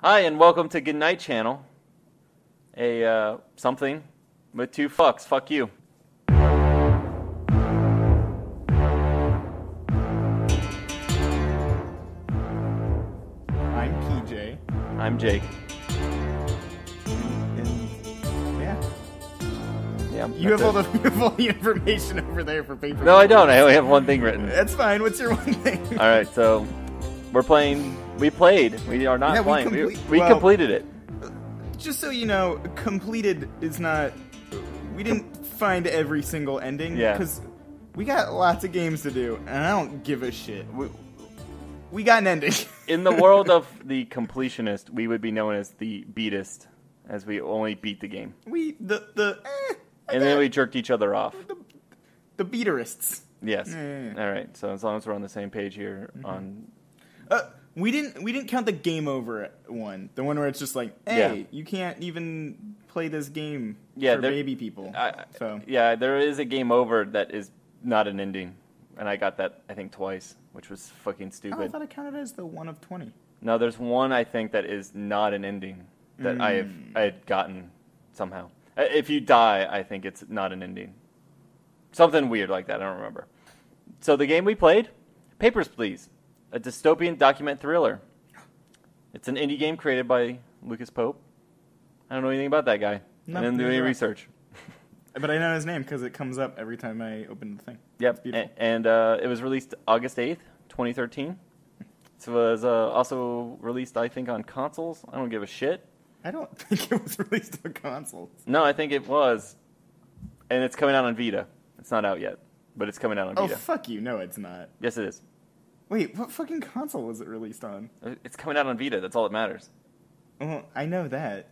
Hi, and welcome to Good Night Channel. A uh, something with two fucks. Fuck you. I'm PJ. I'm Jake. And yeah, Yeah. you have all the you have all the information over there for paper. No, I don't. I only have one thing written. That's fine. What's your one thing? All right, so we're playing. We played. We are not Yeah, playing. We, complete- we well- completed it. Just so you know, completed is not. We didn't find every single ending. Yeah. Because we got lots of games to do, and I don't give a shit. We, We got an ending. in the world of the completionist, we would be known as the beatist, as we only beat the game, we the the eh, and then we jerked each other off. the, the beaterists. Yes. Yeah, yeah, yeah. All right. So as long as we're on the same page here on Uh, we didn't we didn't count the game over one. The one where it's just like, hey, Yeah. you can't even play this game Yeah, for there- baby people. I, so yeah, there is a game over that is not an ending, and I got that I think twice, which was fucking Oh, I thought it counted as the one of twenty. no, there's one I think that is not an ending that I have Mm. I had gotten somehow. Uh, If you die, I think it's not an ending. Something weird like that. I don't remember. So the game we played, Papers Please, a dystopian document thriller. It's an indie game created by Lucas Pope. I don't know anything about that guy. No, I didn't do any I. research. But I know his name because it comes up every time I open the thing. It's Yep. beautiful. A- And uh, it was released August 8th, 2013. So it was uh, also released, I think, on consoles. I don't give a shit. I don't think it was released on consoles. No, I think it was. And it's coming out on Vita. It's not out yet, but it's coming out on Oh Vita. fuck you! No, it's not. yes, it is. Wait, what fucking console was it released on? Uh, It's coming out on Vita. That's all that matters. Well, I know that.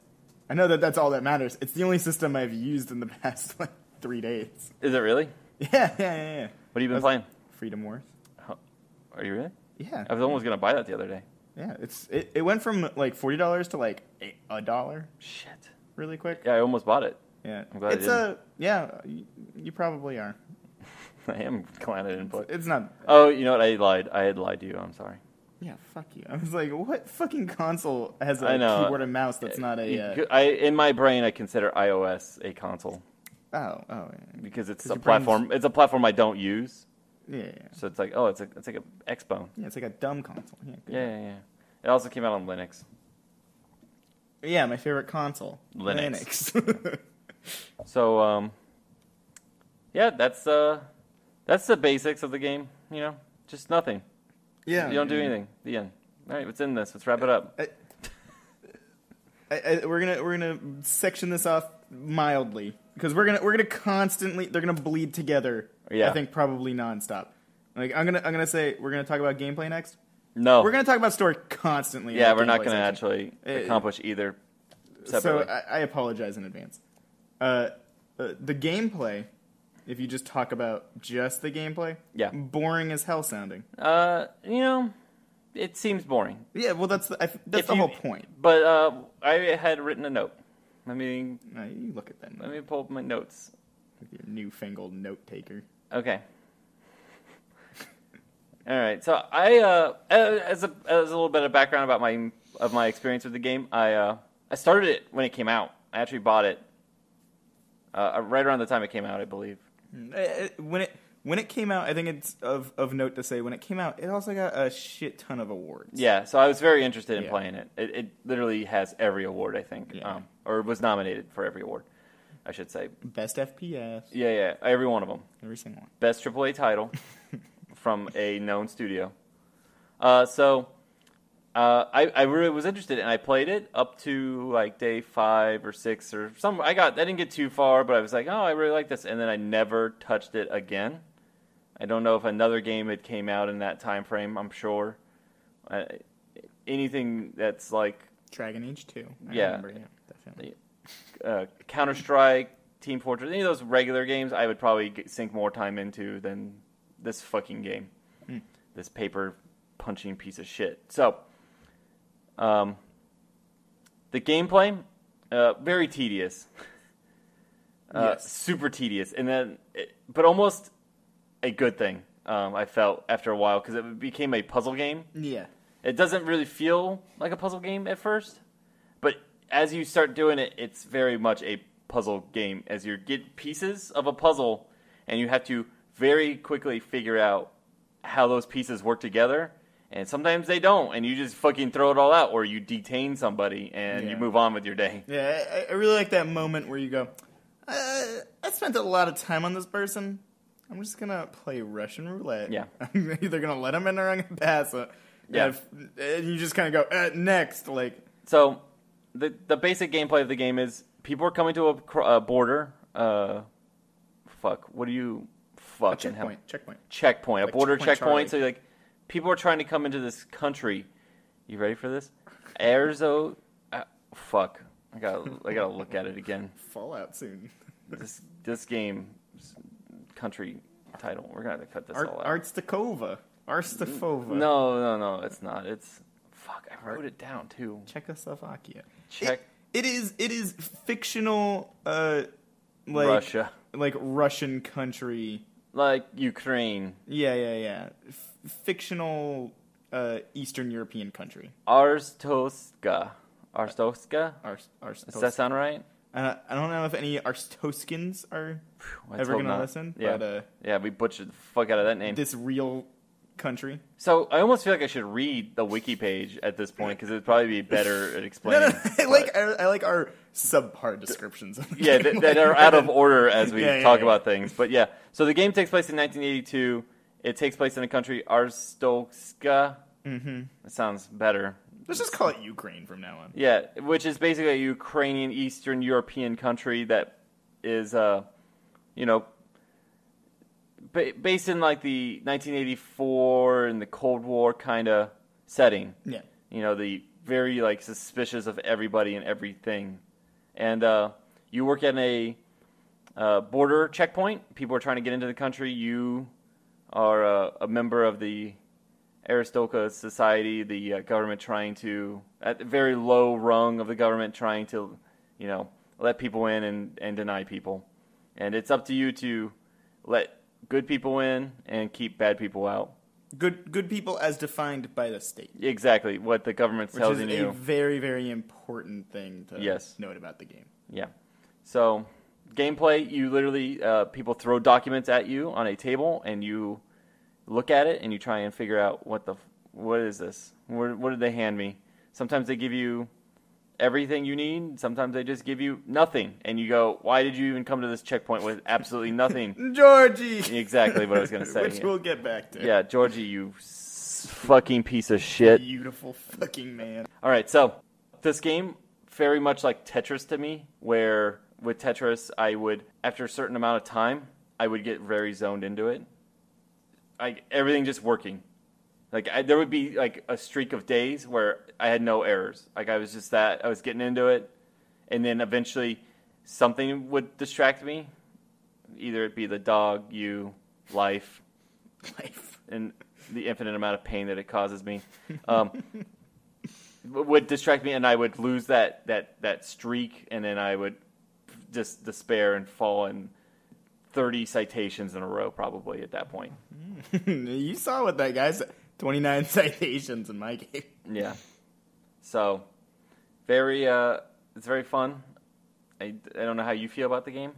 I know that that's all that matters. It's the only system I've used in the past like three days. Is it really? Yeah, yeah, yeah. yeah. What have you been playing? Freedom Wars. Are you really? Yeah, I was almost gonna buy that the other day. yeah. It's it, it went from like forty dollars to like a- dollar Shit. really quick. Yeah, I almost bought it. Yeah, I'm glad I it's a yeah. You, you probably are. I am glad I didn't put. It's not. Oh, you know what? I lied. I had lied to you. I'm sorry. Yeah, fuck you. I was like, what fucking console has a I know. keyboard and mouse that's not a? Uh, I in my brain I consider iOS a console oh, oh, yeah. because it's a your brain's- platform. It's a platform I don't use, yeah, yeah, so it's like oh, it's a it's like a Xbone. yeah. It's like a dumb console. Yeah, good. Yeah, yeah, yeah. It also came out on Linux. Yeah, my favorite console, Linux. Linux. So um, yeah, that's uh, that's the basics of the game. You know, just nothing. yeah, You don't do yeah. anything. The end. All right, what's in this? Let's wrap it up. I, I, we're gonna we're gonna section this off mildly because we're gonna we're gonna constantly they're gonna bleed together. Yeah. I think probably nonstop. Like I'm gonna I'm gonna say we're gonna talk about gameplay next. No. We're gonna talk about story constantly. yeah, we're not going to section. actually Uh, accomplish either So. I, I apologize in advance. Uh, uh, the gameplay, if you just talk about just the gameplay, Yeah. boring as hell sounding. uh, you know, it seems boring. Yeah, well that's the, I, that's If the you- whole point. But uh, I had written a note. Let me Uh, you look at that let me pull up my notes. with your newfangled note taker. Okay. All right. So I, uh, as a as a little bit of background about my of my experience with the game, I uh, I started it when it came out. I actually bought it uh, right around the time it came out, I believe. Uh, uh, when it when it came out, I think it's of of note to say when it came out, it also got a shit ton of awards. Yeah. So I was very interested in Yeah. playing it. it. It literally has every award, I think, Yeah. um, or was nominated for every award, I should say. Best FPS, Yeah, yeah, every one of them. every single one. best AAA title from a known studio. Uh, so uh, I, I really was interested, and I played it up to like day five or six or some. I got I didn't get too far, but I was like, oh, I really like this, and then I never touched it again. I don't know if another game had came out in that time frame. I'm sure uh, anything that's like Dragon Age Two. I Yeah. remember, yeah, definitely. uh, Counter Strike, Team Fortress, any of those regular games, I would probably get, sink more time into than this fucking game, Hmm. this paper punching piece of shit. So, um, the gameplay, uh, very tedious, uh, Yes. super tedious, and then, it, but almost a good thing. Um, I felt after a while because it became a puzzle game. Yeah. It doesn't really feel like a puzzle game at first, but as you start doing it, it's very much a puzzle game. As you get pieces of a puzzle, and you have to very quickly figure out how those pieces work together. And sometimes they don't, and you just fucking throw it all out, or you detain somebody and you move on with your day. Yeah, I, I really like that moment where you go, uh, I spent a lot of time on this person. I'm just gonna play Russian roulette. Yeah. I'm either gonna let him in or I'm gonna pass it. Yeah. And, if- and you just kind of go uh, next. Like, So, the the basic gameplay of the game is people are coming to a, a border. Uh, fuck. What do you a fucking hell? checkpoint. Checkpoint. checkpoint, a Like border checkpoint checkpoint. you're like, people are trying to come into this country. You ready for this? Arizona. Uh, fuck. I gotta I gotta look at it again. Fallout soon. This this game country title. We're gonna have to cut this Art, all out. Arstakova. Arstafova. no, no, no. It's not. It's fuck. I wrote it down too. Czechoslovakia. Check It, it is. It is fictional. Uh, like Russia, like Russian country. like Ukraine, Yeah, yeah, yeah. F- fictional uh, Eastern European country. Arstoska. Arstoska. Ars- Does that sound right? Uh, I don't know if any Arstoskins are Let's ever going to listen, Yeah, but uh, yeah. We butchered the fuck out of that name. this real country. So I almost feel like I should read the wiki page at this point because it'd probably be better at No, explaining. no, I like I, I like our subpart descriptions. Of yeah, that, that are out of order as we Yeah, yeah, talk yeah. about things. But yeah, so the game takes place in 1982. It takes place in the country Arstotzka. Mm-hmm. It sounds better. Let's just call it Ukraine from now on. Yeah, which is basically a Ukrainian Eastern European country that is, uh, you know, ba- based in like the 1984 and the Cold War kind of setting. Yeah. you know the very like suspicious of everybody and everything and uh, you work at a uh, border checkpoint people are trying to get into the country you are uh, a member of the aristoka society the uh, government trying to at the very low rung of the government trying to you know let people in and, and deny people and it's up to you to let good people in and keep bad people out Good good people as defined by the state. exactly what the government's Which telling is you a very, very important thing to Yes. note about the game. Yeah. So, gameplay, you literally, uh, people throw documents at you on a table, and you look at it and you try and figure out what the, what is this? What, what did they hand me? Sometimes they give you everything you need. Sometimes they just give you nothing, and you go, "Why did you even come to this checkpoint with absolutely nothing?" Georgie! exactly what I was gonna say. Which we'll get back to. yeah, Georgie, you s- fucking piece of shit. Beautiful fucking man. All right, so this game very much like Tetris to me, where with Tetris I would after a certain amount of time I would get very zoned into it like everything just working. Like I, there would be like a streak of days where I had no errors. Like I was just that I was getting into it, and then eventually something would distract me. Either it be the dog, you, life, life, and the infinite amount of pain that it causes me. Um, would distract me and I would lose that that that streak and then I would just despair and fall and 30 citations in a row probably at that point. you saw what that guy said. 29 citations in my game. yeah. So, very uh it's very fun. I, I don't know how you feel about the game.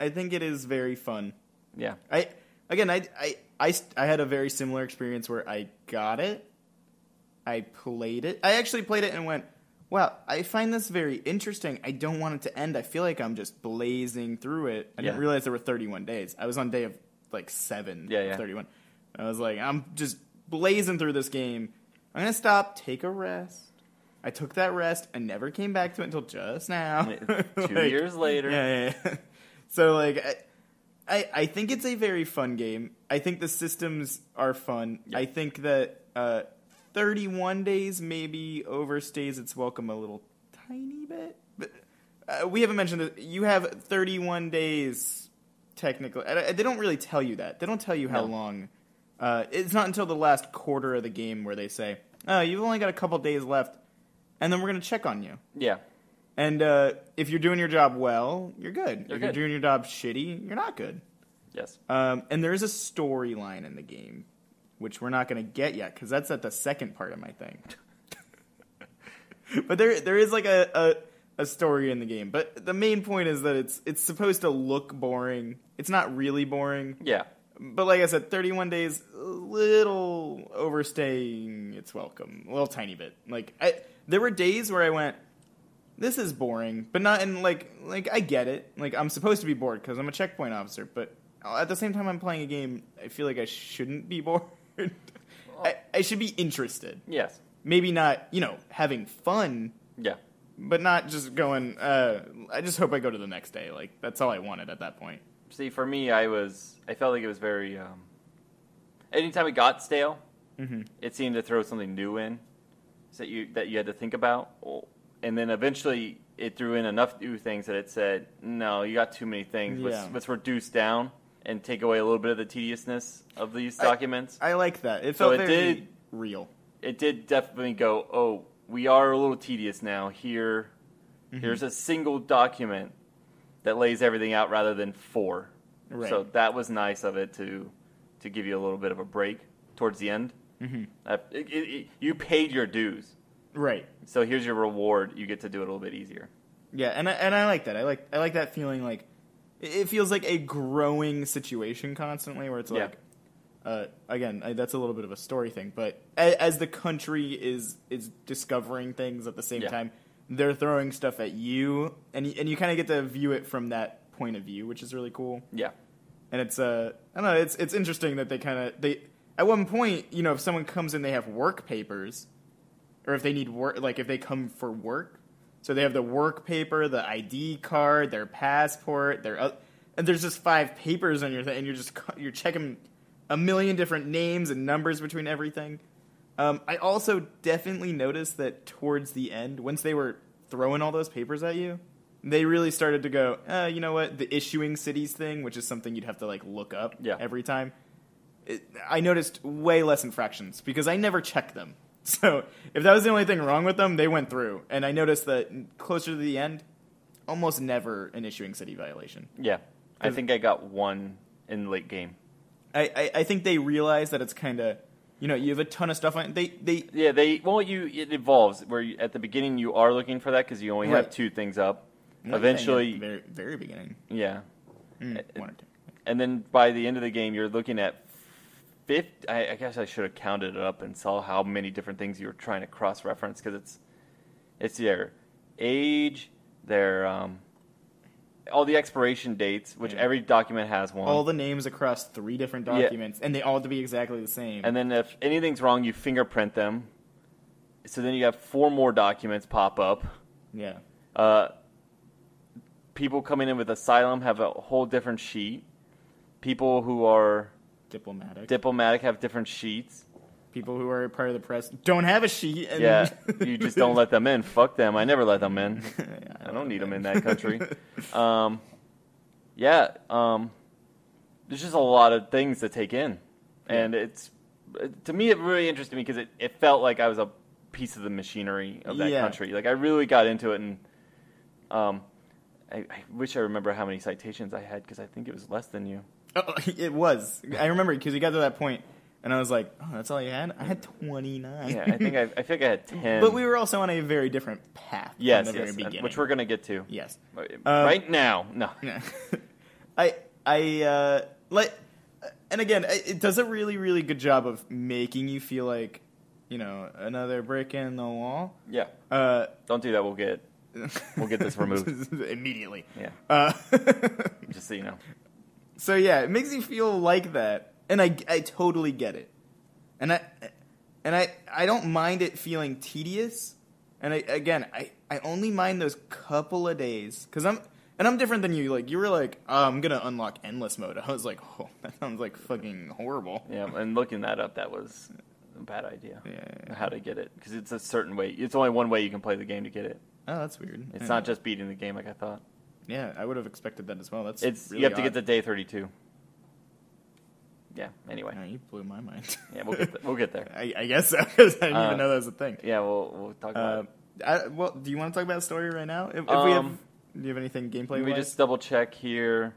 I think it is very fun. Yeah. I again I I I, I had a very similar experience where I got it. I played it. I actually played it and went, "Wow, I find this very interesting. I don't want it to end. I feel like I'm just blazing through it. I didn't realize there were 31 days. I was on day of like seven, Yeah, yeah. 31. I was like, I'm just blazing through this game. I'm gonna stop, take a rest. I took that rest and never came back to it until just now. Two Like, years later. yeah, yeah, yeah. So like, I, I I think it's a very fun game. I think the systems are fun. Yeah. I think that uh, 31 days maybe overstays its welcome a little tiny bit. But uh, we haven't mentioned that you have 31 days technically. I- They don't really tell you that. They don't tell you how No. long. Uh, it's not until the last quarter of the game where they say, "Oh, you've only got a couple days left, and then we're gonna check on you." Yeah. And uh, if you're doing your job well, you're good. You're if you're doing your job shitty, you're not good. Yes. Um, and there is a storyline in the game. Which we're not going to get yet because that's at the second part of my thing. but there there is like a, a a story in the game. But the main point is that it's it's supposed to look boring. It's not really boring. Yeah. But like I said, 31 days, a little overstaying its welcome, a little tiny bit. Like I, there were days where I went, "This is boring," but not in like like I get it. Like I'm supposed to be bored because I'm a checkpoint officer, but at the same time I'm playing a game. I feel like I shouldn't be bored. I, I should be interested. Yes. Maybe not, you know, having fun, Yeah. but not just going. Uh, I just hope I go to the next day. Like that's all I wanted at that point. See, for me, I was I felt like it was very. Um, anytime it got stale, Mm-hmm. it seemed to throw something new in, that you that you had to think about, and then eventually it threw in enough new things that it said, "No, you got too many things. Let's, let's reduce down and take away a little bit of the tediousness of these I- documents." I like that. It So felt it very did- real. it did definitely go, "Oh, we are a little tedious now. Here, Mm-hmm. here's a single document that lays everything out rather than four. Right. So that was nice of it to to give you a little bit of a break towards the end. Mm-hmm. Uh, it, it- you paid your dues, Right. so here's your reward. You get to do it a little bit easier. Yeah, and I, and I like that. I like I like that feeling. Like it feels like a growing situation constantly, where it's Yeah. like, uh, again, I, that's a little bit of a story thing. But a, as the country is is discovering things at the same Yeah. time, they're throwing stuff at you, and y- and you kind of get to view it from that point of view, which is really cool. Yeah, And it's uh, I don't know, it's it's interesting that they kind of they at one point, you know, if someone comes in, they have work papers, or if they need work, like if they come for work, so they have the work paper, the ID card, their passport, their uh, and there's just five papers on your thing, and you're just you're checking a million different names and numbers between everything. Um, I also definitely noticed that towards the end, once they were throwing all those papers at you, they really started to go, uh, you know what, the issuing cities thing, which is something you'd have to like look up Yeah. every time. It, I noticed way less infractions because I never checked them. So if that was the only thing wrong with them, they went through, and I noticed that closer to the end, almost never an issuing city violation. yeah. I think I got one in late game. I, I, I think they realize that it's kind of, you know, you have a ton of stuff on. They they Yeah, they well, you it evolves where you, at the beginning you are looking for that because you only have two things up. one thing at Eventually, the very very beginning, yeah, Mm, one or two. and then by the end of the game, you're looking at fifth. I, I guess I should have counted it up and saw how many different things you were trying to cross reference because it's it's their age, their um, all the expiration dates, which Yeah. every document has one. all the names across three different Yeah. documents, and they all have to be exactly the same. and then if anything's wrong, you fingerprint them. So then you have four more documents pop up. yeah, Uh, people coming in with asylum have a whole different sheet. People who are diplomatic. diplomatic have different sheets. People who are part of the press don't have a sheet. And Yeah, you just don't let them in. Fuck them. I never let them in. Yeah, I don't need them in that country. Um, yeah, um, there's just a lot of things to take in, and it's to me it really interested me because it, it felt like I was a piece of the machinery of that Yeah. country. Like I really got into it, and um, I, I wish I remember how many citations I had because I think it was less than you. Oh, it was. I remember because you got to that point, and I was like, "Oh, that's all you had." I had twenty nine. Yeah, I think I, I think I had ten. but we were also on a very different path. yes, from the yes, very beginning. which we're gonna get to yes. right now. No, I I uh like and again it it does a really really good job of making you feel like you know another brick in the wall yeah, uh don't do that. We'll get We'll get this removed. immediately yeah. uh Just so you know. So yeah it makes you feel like that and I I totally get it and I and I I don't mind it feeling tedious and I again I I only mind those couple of days cuz I'm and I'm different than you. Like you were like, oh, I'm gonna unlock endless mode. I was like, oh, that sounds like fucking horrible. Yeah, and looking that up, that was a bad idea. Yeah, yeah, yeah. How to get it? Because it's a certain way. It's only one way you can play the game to get it. Oh, that's weird. It's not just beating the game like I thought. Yeah, I would have expected that as well. That's It's really you have to odd. get to day thirty-two. Yeah. Anyway. Oh, you blew my mind. Yeah, we'll get th- we'll get there. I, I guess so because I didn't Uh, even know that was a thing. Yeah, we'll we'll talk about Uh, it. I, well, do you want to talk about the story right now? If, if we have, Um, do you have anything gameplay? Let me just double check here.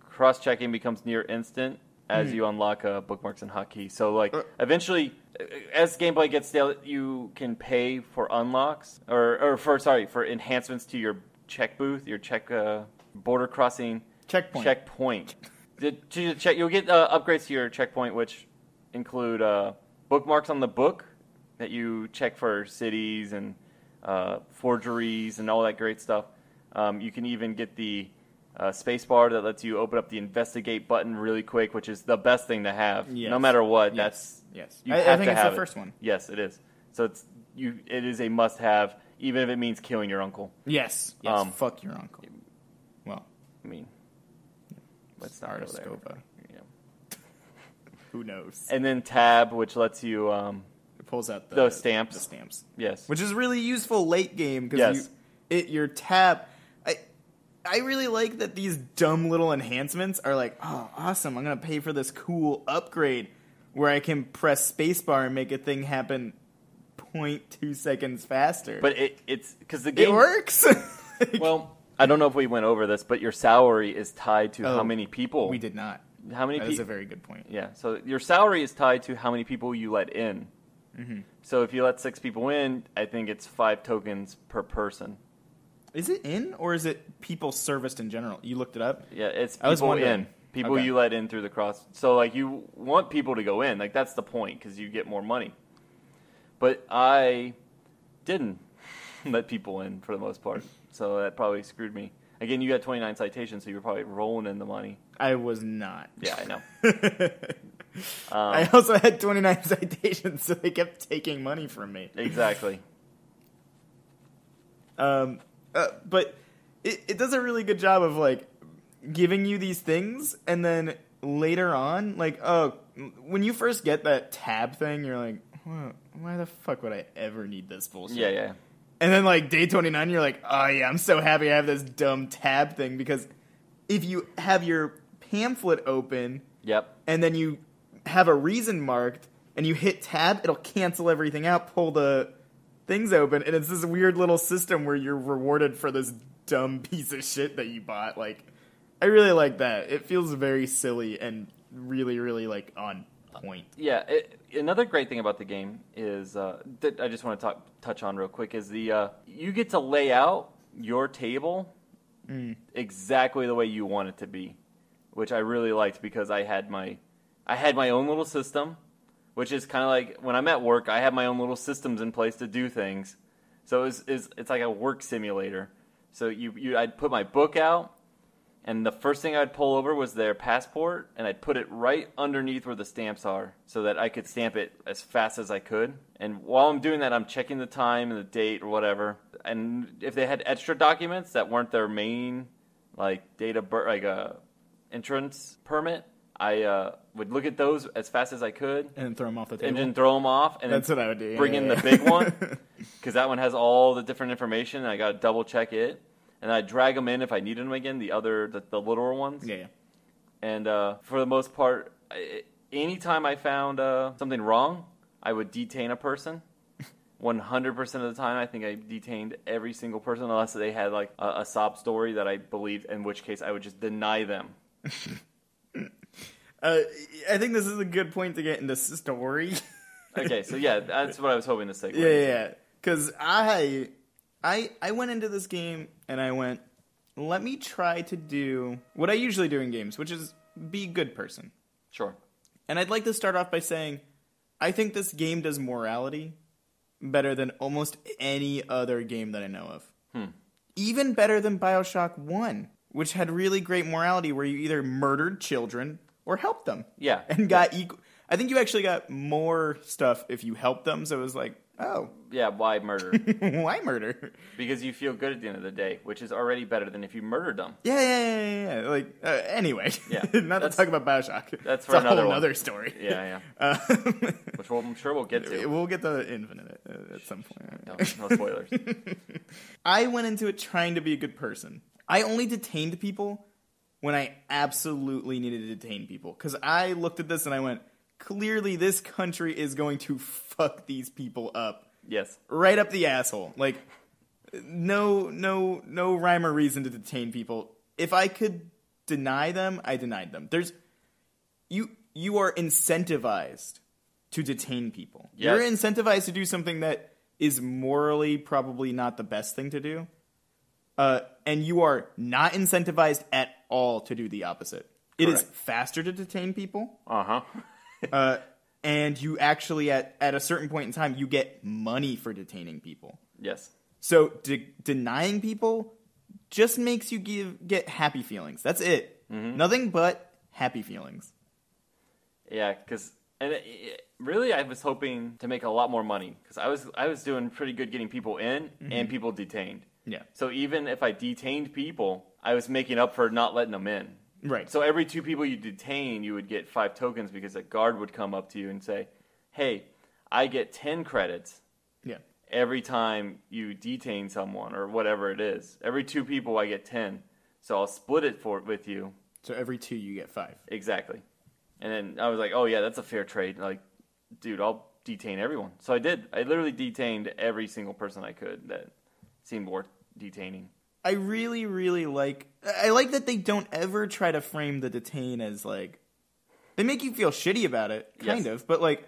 Cross checking becomes near instant as you unlock uh, bookmarks and hotkeys. So like Uh, eventually, uh, as gameplay gets stale, you can pay for unlocks or or for sorry for enhancements to your check booth, your check uh, border crossing Checkpoint. checkpoint. to, to check, you'll get uh, upgrades to your checkpoint, which include uh, bookmarks on the book that you check for cities and uh, forgeries and all that great stuff. Um, you can even get the uh, space bar that lets you open up the investigate button really quick, which is the best thing to have. Yes. No matter what, Yes. that's Yes. you I- I think to it's the it. first one. Yes, it is. So it's you. It is a must-have, even if it means killing your uncle. Yes. Yes. Um, fuck your uncle. Well, I mean, let's not go there. Artiscova. Yeah. Who knows? And then tab, which lets you, um, It pulls out the, Those stamps. The stamps. yes, which is really useful late game because Yes. you it your tab. I I really like that these dumb little enhancements are like, oh, awesome! I'm gonna pay for this cool upgrade where I can press spacebar and make a thing happen 0.2 seconds faster. but it, it's because the it game works. Well, I don't know if we went over this, but your salary is tied to Oh, how many people. we did not. How many That is a very good point. Yeah, so your salary is tied to how many people you let in. Mm-hmm. So if you let six people in, I think it's five tokens per person. Is it in or is it people serviced in general? You looked it up. Yeah, it's I was people wondering. in. People Okay. you let in through the cross. So like you want people to go in. Like that's the point because you get more money. But I didn't let people in for the most part. So that probably screwed me. Again, you got 29 citations, so you were probably rolling in the money. I was not. Yeah, I know. I Um, also had 29 citations, so they kept taking money from me. exactly. Um, uh, but it, it does a really good job of like giving you these things, and then later on, like oh, when you first get that tab thing, you're like, "Wha- why the fuck would I ever need this bullshit? Yeah, yeah. And then like day 29, you're like, oh yeah, I'm so happy I have this dumb tab thing because if you have your pamphlet open Yep. and then you have a reason marked and you hit tab, it'll cancel everything out, pull the things open, and it's this weird little system where you're rewarded for this dumb piece of shit that you bought. Like, I really like that. It feels very silly and really, really like on point. Yeah, it, another great thing about the game is uh, that I just want to talk, touch on real quick is the uh, you get to lay out your table exactly the way you want it to be, which I really liked because I had my I had my own little system, which is kind of like when I'm at work, I have my own little systems in place to do things. So it's it's, it's like a work simulator. So you, you I'd put my book out, and the first thing I'd pull over was their passport, and I'd put it right underneath where the stamps are, so that I could stamp it as fast as I could. And while I'm doing that, I'm checking the time and the date or whatever. And if they had extra documents that weren't their main, like data, birth, like a entrance permit, I uh, would look at those as fast as I could, And then throw them off the table. and then throw them off, and That's then what I would do. yeah, bring in yeah, the big one because that one has all the different information. And I got to double check it, and I drag them in if I needed them again. The other, the, the littler ones, yeah, yeah. and uh, for the most part, I, anytime I found uh, something wrong, I would detain a person. 100% of the time, I think I detained every single person unless they had like a, a sob story that I believed, in which case I would just deny them. Uh, I think this is a good point to get into story. Okay, so yeah, that's what I was hoping to. Yeah, yeah, yeah. Because I, I, I went into this game and I went, let me try to do what I usually do in games, which is be a good person. Sure. And I'd like to start off by saying, I think this game does morality better than almost any other game that I know of. Hmm. Even better than Bioshock One, which had really great morality, where you either murdered children or helped them Yeah. and got equal. I think you actually got more stuff if you helped them. So it was like, oh, Yeah, why murder? why murder? because you feel good at the end of the day, which is already better than if you murdered them. Yeah, yeah, yeah, yeah. yeah. Like, uh, anyway, Yeah, not to talk about Bioshock. that's It's for a whole another one. another story. Yeah, Uh, Which we'll, I'm sure we'll get to. we'll get to Infinite at, at some point. No, no spoilers. I went into it trying to be a good person. I only detained people when I absolutely needed to detain people because I looked at this and I went, clearly this country is going to fuck these people up yes. right up the asshole. Like, no, no, no rhyme or reason to detain people. If I could deny them, I denied them. There's you you are incentivized to detain people. Yeah. You're incentivized to do something that is morally probably not the best thing to do. Uh, and you are not incentivized at all to do the opposite. It is Correct. faster to detain people, Uh huh. Uh, and you actually at at a certain point in time you get money for detaining people. yes. So de- denying people just makes you give get happy feelings. That's it. Nothing but happy feelings. Yeah, because and it, it- really, I was hoping to make a lot more money because I was I was doing pretty good getting people in and people detained. Yeah. So even if I detained people, I was making up for not letting them in. Right. So every two people you detain, you would get five tokens because a guard would come up to you and say, "Hey, I get ten credits Yeah. every time you detain someone or whatever it is. Every two people, I get ten. So I'll split it for with you So every two you get five. exactly." And then I was like, "Oh yeah, that's a fair trade." Like, dude, I'll detain everyone. So I did. I literally detained every single person I could that seemed worth detaining. I really, really like. I like that they don't ever try to frame the detain as like. They make you feel shitty about it, kind Yes. of, but like,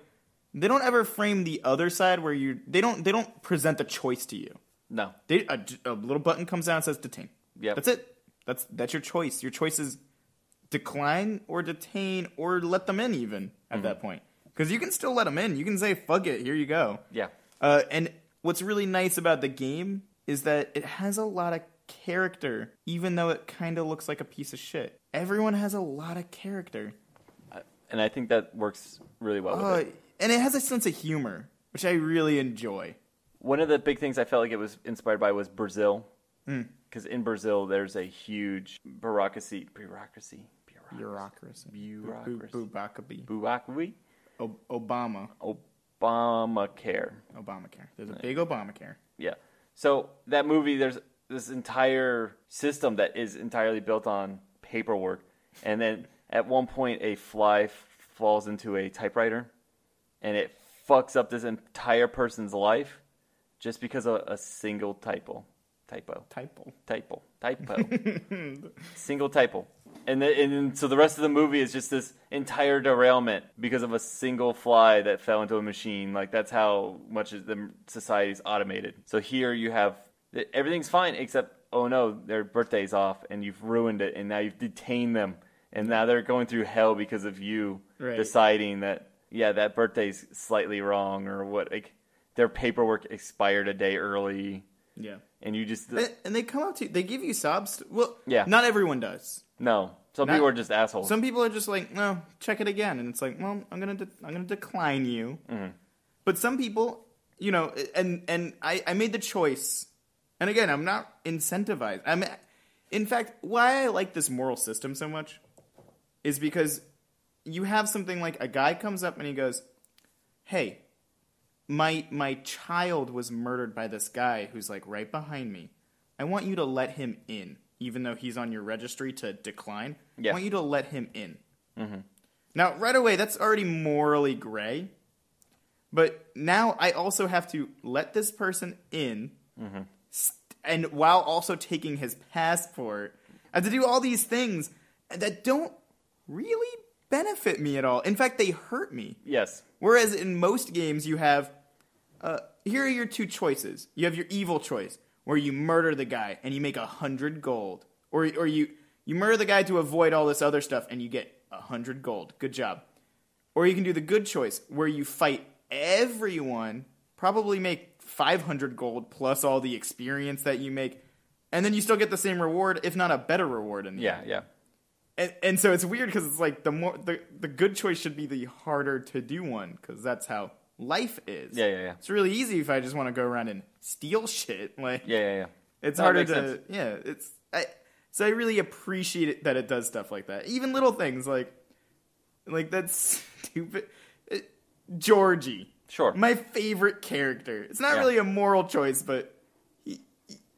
they don't ever frame the other side where you. They don't. They don't present the choice to you. No. They a, a little button comes down and says detain. Yeah. That's it. That's that's your choice. Your choice is decline or detain or let them in even at that point. Because you can still let them in. You can say fuck it. Here you go. Yeah. Uh, and what's really nice about the game is that it has a lot of character, even though it kind of looks like a piece of shit. Everyone has a lot of character. And I think that works really well with Uh, it. and it has a sense of humor, which I really enjoy. One of the big things I felt like it was inspired by was Brazil. Because in Brazil, there's a huge bureaucracy. Bureaucracy? Bureaucracy. Bureaucracy. Bu- bu- Bureaucracy. Bureaucracy? Obama. Obamacare. Obamacare. There's a big Obamacare. Yeah. So that movie, there's this entire system that is entirely built on paperwork, and then at one point a fly f- falls into a typewriter, and it fucks up this entire person's life just because of a single typo, typo, Typo. typo, typo, single typo. And, then, and then, so the rest of the movie is just this entire derailment because of a single fly that fell into a machine. Like that's how much the society's automated. So here you have everything's fine except oh no, their birthday's off and you've ruined it and now you've detained them and now they're going through hell because of you Right. deciding that yeah that birthday's slightly wrong or what like their paperwork expired a day early Yeah. and you just And, and they come up to you, they give you sobs. Well, Yeah. Not everyone does. no some Not- people are just assholes. Some people are just like, no, check it again, and it's like, well, I'm gonna de- I'm gonna decline you. Mm-hmm. But some people, you know, and and I I made the choice, and again, I'm not incentivized. I'm, in fact, why I like this moral system so much is because you have something like a guy comes up and he goes, hey. My my child was murdered by this guy who's like right behind me. I want you to let him in, even though he's on your registry to decline. Yeah. I want you to let him in. Mm-hmm. Now, right away, that's already morally gray. But now I also have to let this person in, st- and while also taking his passport, I have to do all these things that don't really benefit me at all. In fact, they hurt me. yes. Whereas in most games, you have uh, here are your two choices. You have your evil choice, where you murder the guy and you make a hundred gold, or or you you murder the guy to avoid all this other stuff and you get a hundred gold. Good job. Or you can do the good choice, where you fight everyone, probably make five hundred gold plus all the experience that you make, and then you still get the same reward, if not a better reward. In the Yeah, yeah. and, and so it's weird because it's like the more the, the good choice should be the harder to do one because that's how life is. Yeah, yeah, yeah. It's really easy if I just want to go around and steal shit. Like Yeah, yeah, yeah. it's it harder to sense. yeah. It's I so I really appreciate it that it does stuff like that. Even little things like like that's stupid. It, Georgie, Sure. my favorite character. It's not Yeah. really a moral choice, but he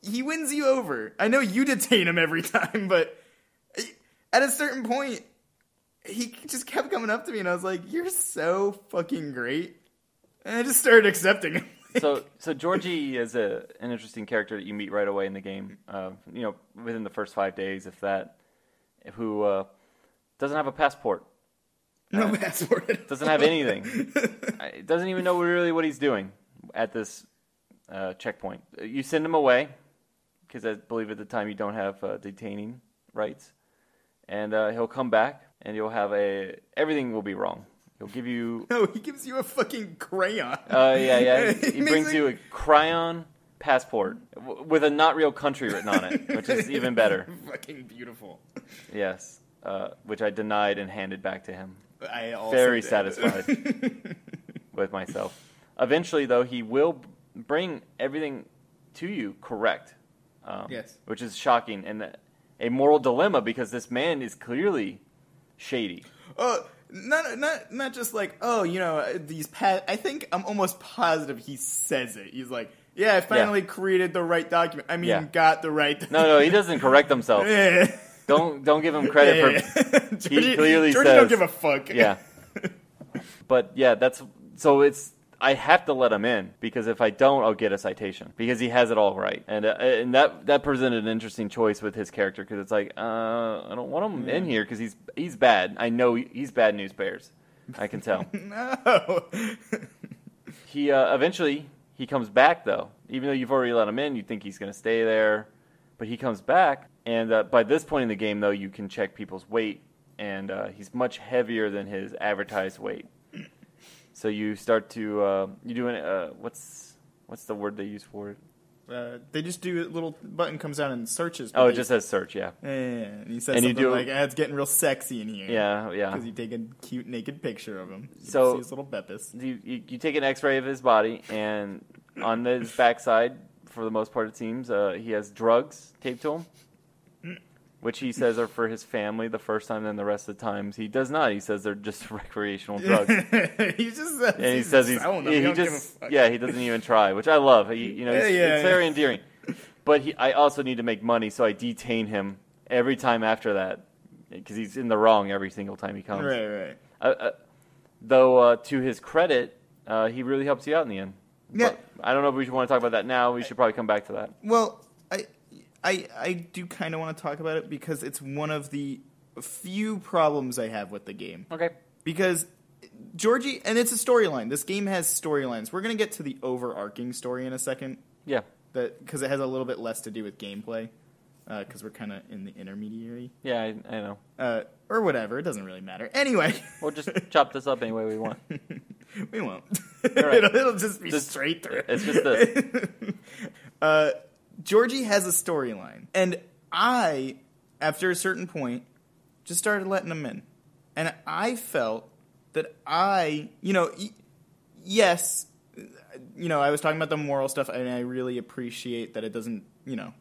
he wins you over. I know you detain him every time, but at a certain point, he just kept coming up to me, and I was like, "You're so fucking great," and I just started accepting him. so so Georgie is a an interesting character that you meet right away in the game. Uh, you know, within the first five days, if that, who uh, doesn't have a passport, No Uh, passport. doesn't have anything. I- It doesn't even know really what he's doing at this uh, checkpoint. You send him away because I believe at the time you don't have uh, detaining rights, and uh, he'll come back and you'll have a everything will be wrong. He'll give you no, he gives you a fucking crayon. uh, yeah yeah He he brings you a crayon passport with a not real country written on it, which is even better. fucking beautiful. Yes, uh, which I denied and handed back to him. I also Very did. satisfied. with myself. Eventually, though, he will bring everything to you correct. Um, Yes. Which is shocking and a- moral dilemma because this man is clearly shady. Oh, not not not just like oh, you know these. Pa- I think I'm almost positive he says it. He's like, yeah, I finally created the right document. I mean, Yeah. got the right. No, no, he doesn't correct himself. Yeah. Don't don't give him credit Yeah, for. yeah. Georgie, clearly Georgie says- don't give a fuck. Yeah. But yeah, that's so it's. I have to let him in because if I don't, I'll get a citation because he has it all right, and uh, and that that presented an interesting choice with his character because it's like uh, I don't want him in here because he's he's bad. I know he's bad news bears. I can tell. no. he uh, eventually he comes back though, even though you've already let him in. You think he's going to stay there, but he comes back, and uh, by this point in the game though, you can check people's weight, and uh, he's much heavier than his advertised weight. So you start to uh, you do an uh, what's what's the word they use for it? Uh, they just do a little button comes down and searches. Oh, it just says search. Yeah, Yeah, yeah, yeah. And he says And you something do- like, ah, "It's getting real sexy in here." yeah, yeah. Because you take a cute naked picture of him. You So- see his little Beppis. you, you, you take an X-ray of his body, and on his backside, for the most part, it seems uh, he has drugs taped to him, which he says are for his family the first time. Then the rest of the times he does not. He says they're just recreational drugs, and he just says, he says he's selling he, He just yeah he doesn't even try, which I love. He, you know, Yeah, he's, yeah, it's yeah. very endearing. But he, I also need to make money, so I detain him every time after that because he's in the wrong every single time he comes. Right, right. Uh, uh, though, uh, to his credit, uh, he really helps you out in the end. Yeah. But I don't know if we should want to talk about that now. We should probably come back to that. Well, I, I, do kind of want to talk about it because it's one of the few problems I have with the game. Okay. Because Georgie, and it's a storyline. This game has storylines. We're gonna get to the overarching story in a second. Yeah. That because it has a little bit less to do with gameplay. Because we're kind of in the intermediary, Yeah, I, I know. uh, or whatever. It doesn't really matter. Anyway, We'll just chop this up any way we want. we won't. right. it'll, it'll just be Just- straight through. it's just this. uh, Georgie has a storyline, and I, after a certain point, just started letting him in, and I felt that I, you know, y- yes, you know, I was talking about the moral stuff, and I really appreciate that it doesn't, you know,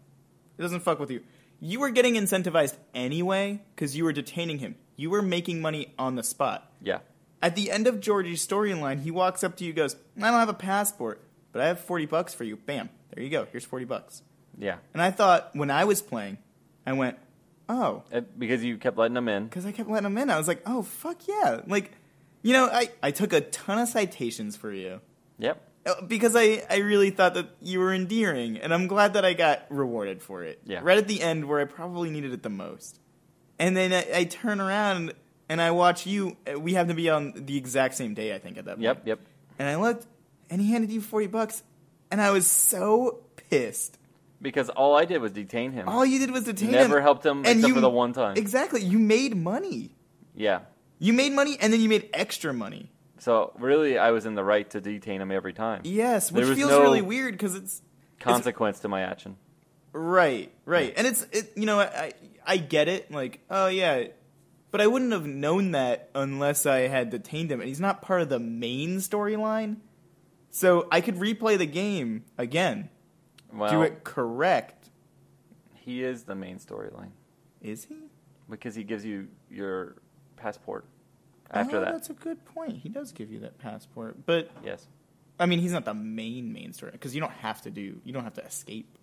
it doesn't fuck with you. You were getting incentivized anyway because you were detaining him. You were making money on the spot. Yeah. At the end of Georgie's storyline, he walks up to you, goes, "I don't have a passport, but I have forty bucks for you." Bam, there you go. Here's forty bucks. Yeah. And I thought when I was playing, I went, "Oh," Uh, because you kept letting them in. because I kept letting them in. I was like, "Oh fuck yeah!" Like, you know, I I took a ton of citations for you Yep. uh, because I I really thought that you were endearing, and I'm glad that I got rewarded for it. Yeah. Right at the end, where I probably needed it the most, and then I, I turn around and I watch you. uh, We have to be on the exact same day, I think, at that point. Yep. Yep. And I looked, and he handed you forty bucks, and I was so pissed. Because all I did was detain him. All you did was detain him. Never helped him and except you- for the one time. Exactly. You made money. Yeah. You made money, and then you made extra money. So really, I was in the right to detain him every time. Yes, which feels no- really weird because it's Consequence to my action. right, right, and it's it. You know, I I get it. Like, oh yeah, but I wouldn't have known that unless I had detained him, and he's not part of the main storyline. So I could replay the game again, Well, do it correct. he is the main storyline Is he? because he gives you your passport oh, after oh, that. that's a good point. He does give you that passport, but Yes. I mean, he's not the main main story because you don't have to do. You don't have to escape.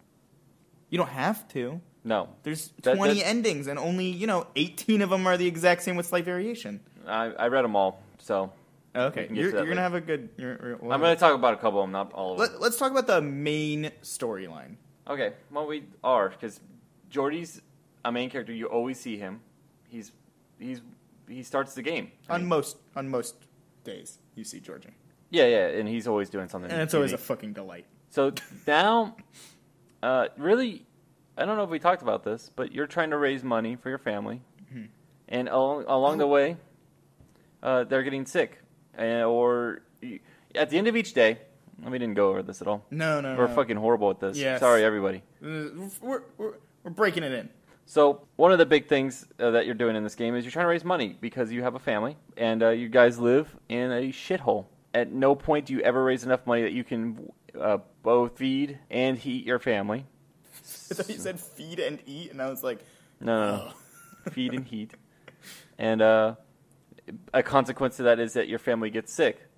You don't have to. No. There's That- 20 endings, and only you know 18 of them are the exact same with slight variation. I, I read them all, so Okay, you're, you're gonna have a good. You're, you're- well, I'm going to talk about a couple of them, not all of them. Let, let's talk about the main storyline. Okay, well we are because Georgie's a main character. You always see him. He's he's he starts the game. I On mean, most on most days, you see Georgie, yeah, yeah, and he's always doing something. and it's always a fucking delight. So now, uh, really, I don't know if we talked about this, but you're trying to raise money for your family, Mm-hmm. and along, along the way, uh, they're getting sick, or at the end of each day. We didn't go over this at all. No, no, We're no. fucking horrible at this. Yes. Sorry, everybody. Uh, We're, we're, we're breaking it in. So one of the big things uh, that you're doing in this game is you're trying to raise money because you have a family and uh, you guys live in a shithole. At no point do you ever raise enough money that you can uh, both feed and heat your family. I thought you said feed and eat, and I was like, No, no, oh. no. feed and heat. And uh, a consequence to that is that your family gets sick.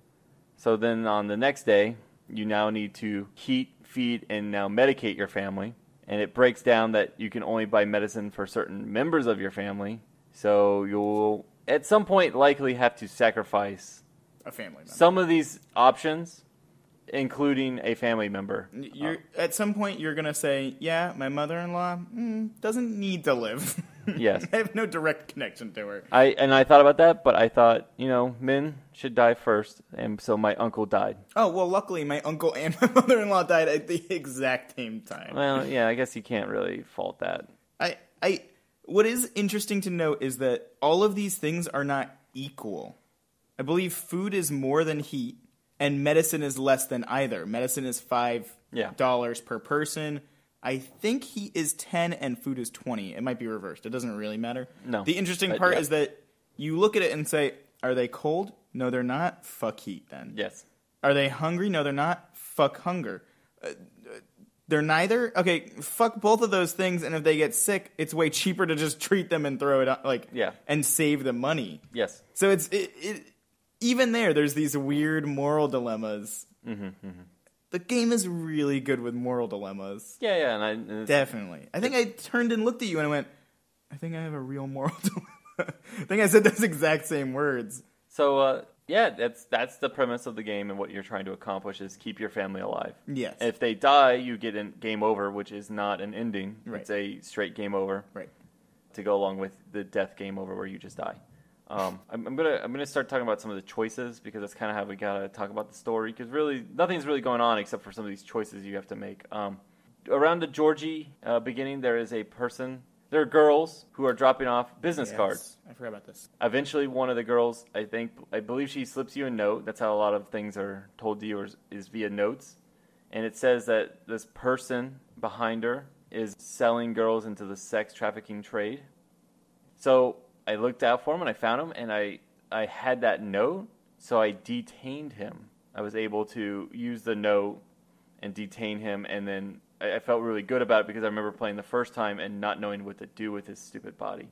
So then on the next day, you now need to heat, feed, and now medicate your family. And it breaks down that you can only buy medicine for certain members of your family. So you'll, at some point, likely have to sacrifice a family member. some of these options, including a family member. You're at some point you're gonna say, "Yeah, my mother-in-law mm, doesn't need to live." Yes. I have no direct connection to her. I and I thought about that, but I thought, you know, men should die first, and so my uncle died. Oh well, luckily my uncle and my mother-in-law died at the exact same time. Well, yeah, I guess you can't really fault that. I, I, what is interesting to note is that all of these things are not equal. I believe food is more than heat, and medicine is less than either. Medicine is five Yeah. dollars per person. I think he is ten and food is twenty. It might be reversed. It doesn't really matter. No. The interesting But, part yeah. is that you look at it and say, "Are they cold? No, they're not. Fuck heat then." Yes. Are they hungry? No, they're not. Fuck hunger. Uh, uh, they're neither. Okay, fuck both of those things. And if they get sick, it's way cheaper to just treat them and throw it out, like Yeah. and save the money. Yes. So it's it, it even there. There's these weird moral dilemmas. Mm-hmm, The game is really good with moral dilemmas. Yeah, yeah, and I, and Definitely. I think I turned and looked at you and I went, I think I have a real moral dilemma. I think I said those exact same words. so uh, yeah, that's that's the premise of the game, and what you're trying to accomplish is keep your family alive. Yes. If they die, you get a game over, which is not an ending. Right. It's a straight game over right. to go along with the death game over, where you just die. Um, I'm, I'm gonna I'm gonna start talking about some of the choices because that's kind of how we gotta talk about the story. Because really, nothing's really going on except for some of these choices you have to make. Um, around the Georgie uh, beginning, there is a person. There are girls who are dropping off business Yes. cards. I forgot about this. Eventually, one of the girls, I think, I believe she slips you a note. That's how a lot of things are told to you, is, is via notes. And it says that this person behind her is selling girls into the sex trafficking trade. So I looked out for him and I found him, and I I had that note, so I detained him. I was able to use the note and detain him, and then I, I felt really good about it because I remember playing the first time and not knowing what to do with his stupid body.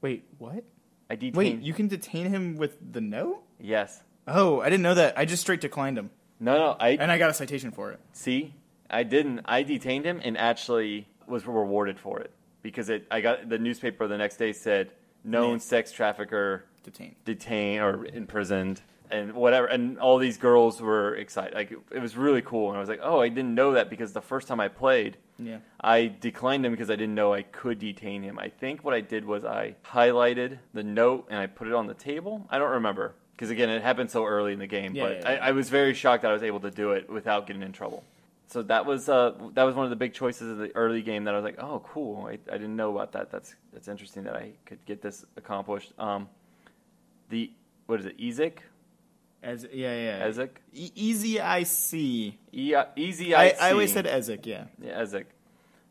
Wait, what? I detained. Wait, you can detain him with the note? Yes. Oh, I didn't know that. I just straight declined him, No, no. I and I got a citation for it. see. I didn't. I detained him and actually was rewarded for it because it. I got the newspaper the next day said known Yeah. sex trafficker Detained. detained or imprisoned and whatever and all these girls were excited like it, it was really cool and i was like oh i didn't know that because the first time i played Yeah. i declined him because i didn't know i could detain him i think what i did was i highlighted the note and i put it on the table i don't remember because again it happened so early in the game Yeah, but yeah, yeah. I, I was very shocked that i was able to do it without getting in trouble so that was uh, that was one of the big choices of the early game that I was like, oh, cool. I, I didn't know about that. That's that's interesting that I could get this accomplished. Um, the what is it? Ezek, As yeah, yeah. Ezek, E- easy I see. e- Easy. I, I always said Ezek, yeah. yeah, Ezek.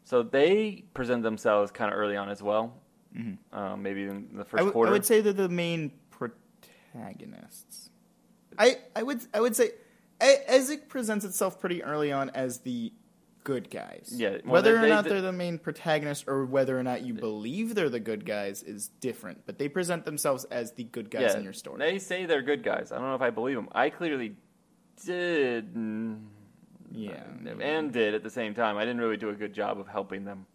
So they present themselves kind of early on as well. Um, maybe in the first would- quarter. I would say they're the main protagonists. I I would I would say Ezek presents itself pretty early on as the good guys. Yeah, well, whether they- or not they- they're the main protagonist or whether or not you believe they're the good guys is different. But they present themselves as the good guys in your story. They say they're good guys. I don't know if I believe them. I clearly did. yeah. and did at the same time. I didn't really do a good job of helping them,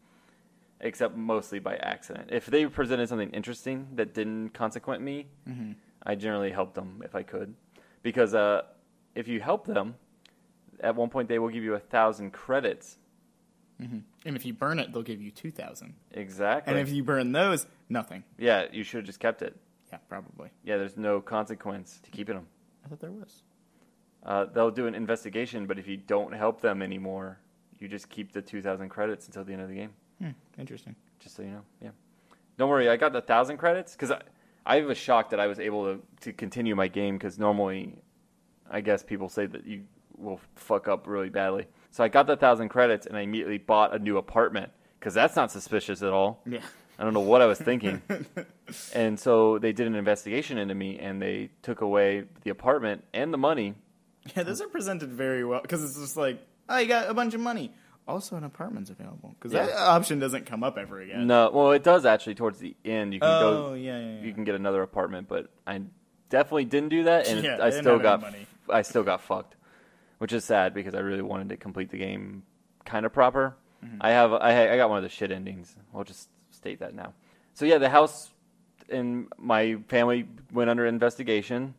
except mostly by accident. If they presented something interesting that didn't consequent me, Mm-hmm. I generally helped them if I could, because uh, if you help them, at one point they will give you a thousand credits. And if you burn it, they'll give you two thousand. Exactly. And if you burn those, nothing. yeah, you should have just kept it. Yeah, probably. Yeah, there's no consequence to keeping them. I thought there was. Uh, they'll do an investigation, but if you don't help them anymore, you just keep the 2,000 credits until the end of the game. Hmm, interesting. Just so you know, yeah. Don't worry, I got the thousand credits because I, I was shocked that I was able to to continue my game because normally, I guess people say that you will fuck up really badly. So I got the thousand credits and I immediately bought a new apartment because that's not suspicious at all. Yeah. I don't know what I was thinking. and so they did an investigation into me and they took away the apartment and the money. Yeah, those are presented very well because it's just like, oh, you got a bunch of money. Also, an apartment's available because that option doesn't come up ever again. No, well, it does actually towards the end. You can Oh, go, yeah, yeah, yeah. you can get another apartment, but I definitely didn't do that, and Yeah, I still got, money. I still got fucked, which is sad because I really wanted to complete the game kind of proper. Mm-hmm. I have, I, I got one of the shit endings. I'll just state that now. So yeah, the house and my family went under investigation.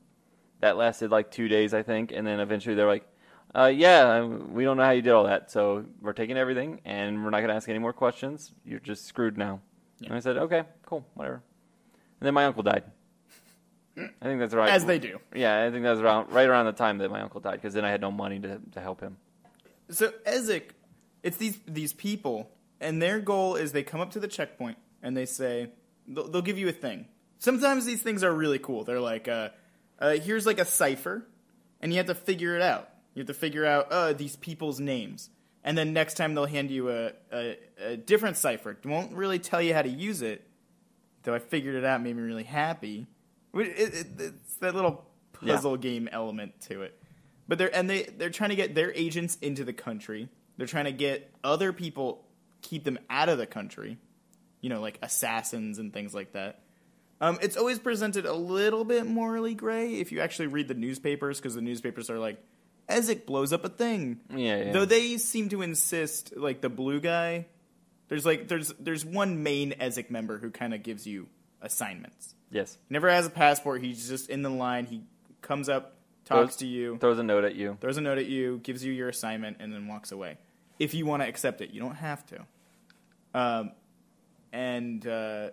That lasted like two days, I think, and then eventually they're like, uh, "Yeah, we don't know how you did all that, so we're taking everything, and we're not gonna ask any more questions. You're just screwed now." And I said, "Okay, cool, whatever." And then my uncle died. I think that's right. As they do. Yeah, I think that was around right around the time that my uncle died, because then I had no money to to help him. So Ezek, it's these these people, and their goal is they come up to the checkpoint and they say they'll, they'll give you a thing. Sometimes these things are really cool. They're like, uh, uh, here's like a cipher, and you have to figure it out. You have to figure out uh, these people's names, and then next time they'll hand you a, a, a different cipher. It won't really tell you how to use it, though. I figured it out, made me really happy. It, it, it- it's that little Yeah. puzzle game element to it. But they're and they they're trying to get their agents into the country. They're trying to get other people keep them out of the country. You know, like assassins and things like that. Um, it's always presented a little bit morally gray if you actually read the newspapers, because the newspapers are like, Ezek blows up a thing. Yeah, yeah. Though they seem to insist, like the blue guy, there's like there's there's one main Ezek member who kind of gives you assignments. Yes, Never has a passport. He's just in the line. He comes up, talks Throws- to you, throws a note at you. throws a note at you, gives you your assignment, and then walks away. If you want to accept it, you don't have to. Um, and uh,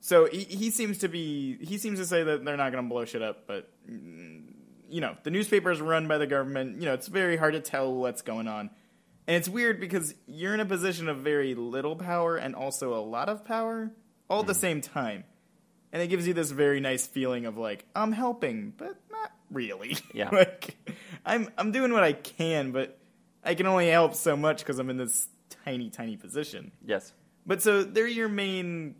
so he, he seems to be he seems to say that they're not going to blow shit up, but mm, you know the newspaper is run by the government. You know it's very hard to tell what's going on, and it's weird because you're in a position of very little power and also a lot of power all at the same time, and it gives you this very nice feeling of like I'm helping, but not really. Yeah. like I'm I'm doing what I can, but I can only help so much because I'm in this tiny tiny position. Yes, But so they're your main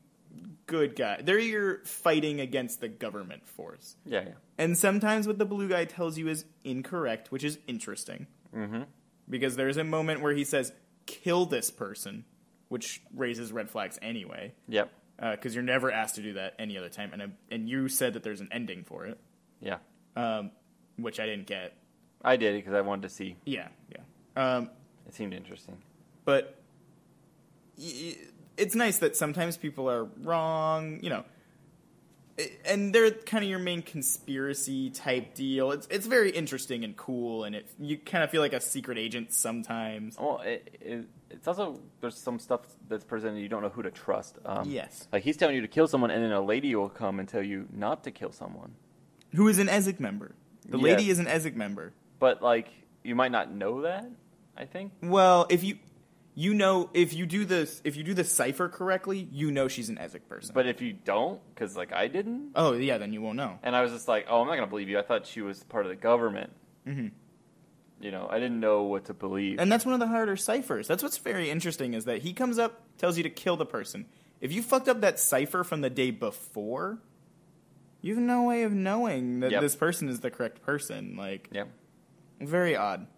good guy. They're your fighting against the government force. yeah, yeah. And sometimes what the blue guy tells you is incorrect, which is interesting. Mm-hmm. Because there's a moment where he says, kill this person, which raises red flags anyway. Yep. Because you're never asked to do that any other time. And, uh, and you said that there's an ending for it, Yeah, um, which I didn't get. I did because I wanted to see. Yeah, yeah. Um, It seemed interesting. but it's nice that sometimes people are wrong, you know. And they're kind of your main conspiracy type deal. It's it's very interesting and cool, and it you kind of feel like a secret agent sometimes. Well, it, it, it's also there's some stuff that's presented you don't know who to trust. Um, Yes. Like he's telling you to kill someone, and then a lady will come and tell you not to kill someone. Who is an Ezek member? The Yes. lady is an Ezek member. But like you might not know that. I think. Well, if you you know if you do this if you do the cipher correctly, you know she's an Ezek person. But if you don't, because like I didn't, oh yeah, then you won't know. and I was just like, oh, I'm not gonna believe you. I thought she was part of the government. Mhm. You know, I didn't know what to believe. And that's one of the harder ciphers. That's what's very interesting is that he comes up, tells you to kill the person. If you fucked up that cipher from the day before, you have no way of knowing that Yep. this person is the correct person. Like, yeah. very odd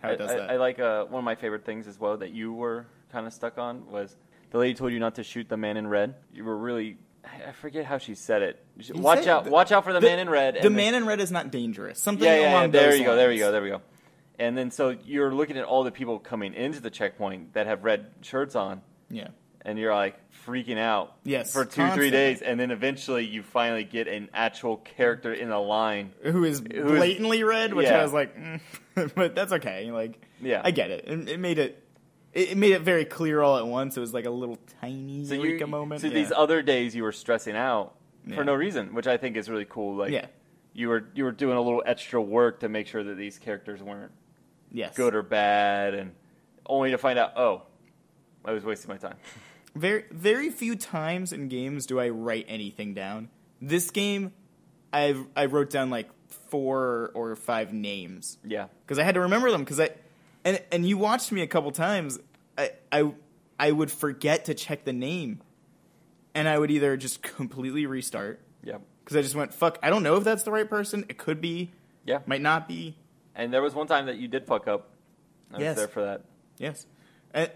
how I, it does I- that. I like uh, one of my favorite things as well that you were kind of stuck on was the lady told you not to shoot the man in red. You were really I I forget how she said it. She- You watch said out! the- watch out for the, man in red. The and man in red is not dangerous. Something yeah, yeah, along yeah. There those you go. There lines. you go. There we go. And then so you're looking at all the people coming into the checkpoint that have red shirts on, Yeah. and you're like freaking out. Yes, For two, three days, and then eventually you finally get an actual character in a line. Who is is- blatantly red, which yeah. I was like, mm. but that's okay. Like, Yeah. I get it. It, it made it. It it made it very clear all at once. It was like a little tiny So eureka you, moment. So yeah. these other days you were stressing out Yeah. for no reason, which I think is really cool. Like Yeah. you were you were doing a little extra work to make sure that these characters weren't Yes. good or bad, and only to find out, oh, I was wasting my time. Very very few times in games do I write anything down. This game, I I wrote down like four or five names yeah, because I had to remember them because I and and you watched me a couple times. I I I would forget to check the name, and I would either just completely restart yeah, because I just went fuck. I don't know if that's the right person. It could be, yeah. might not be. And there was one time that you did fuck up. I Yes. was there for that. Yes, uh,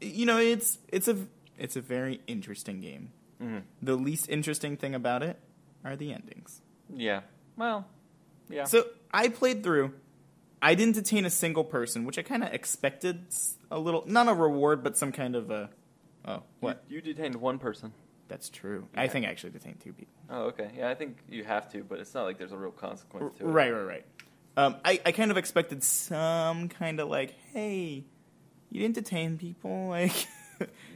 you know it's it's a it's a very interesting game. hmm The least interesting thing about it are the endings. Yeah. Well. Yeah. So I played through. I didn't detain a single person, which I kind of expected a little, not a reward, but some kind of a. Oh, what? You, you detained one person. That's true. I think I actually detained two people. Oh, okay. Yeah, I think you have to, but it's not like there's a real consequence to it. Right, right, right. Um, I, I kind of expected some kind of like, hey, you didn't detain people. Like,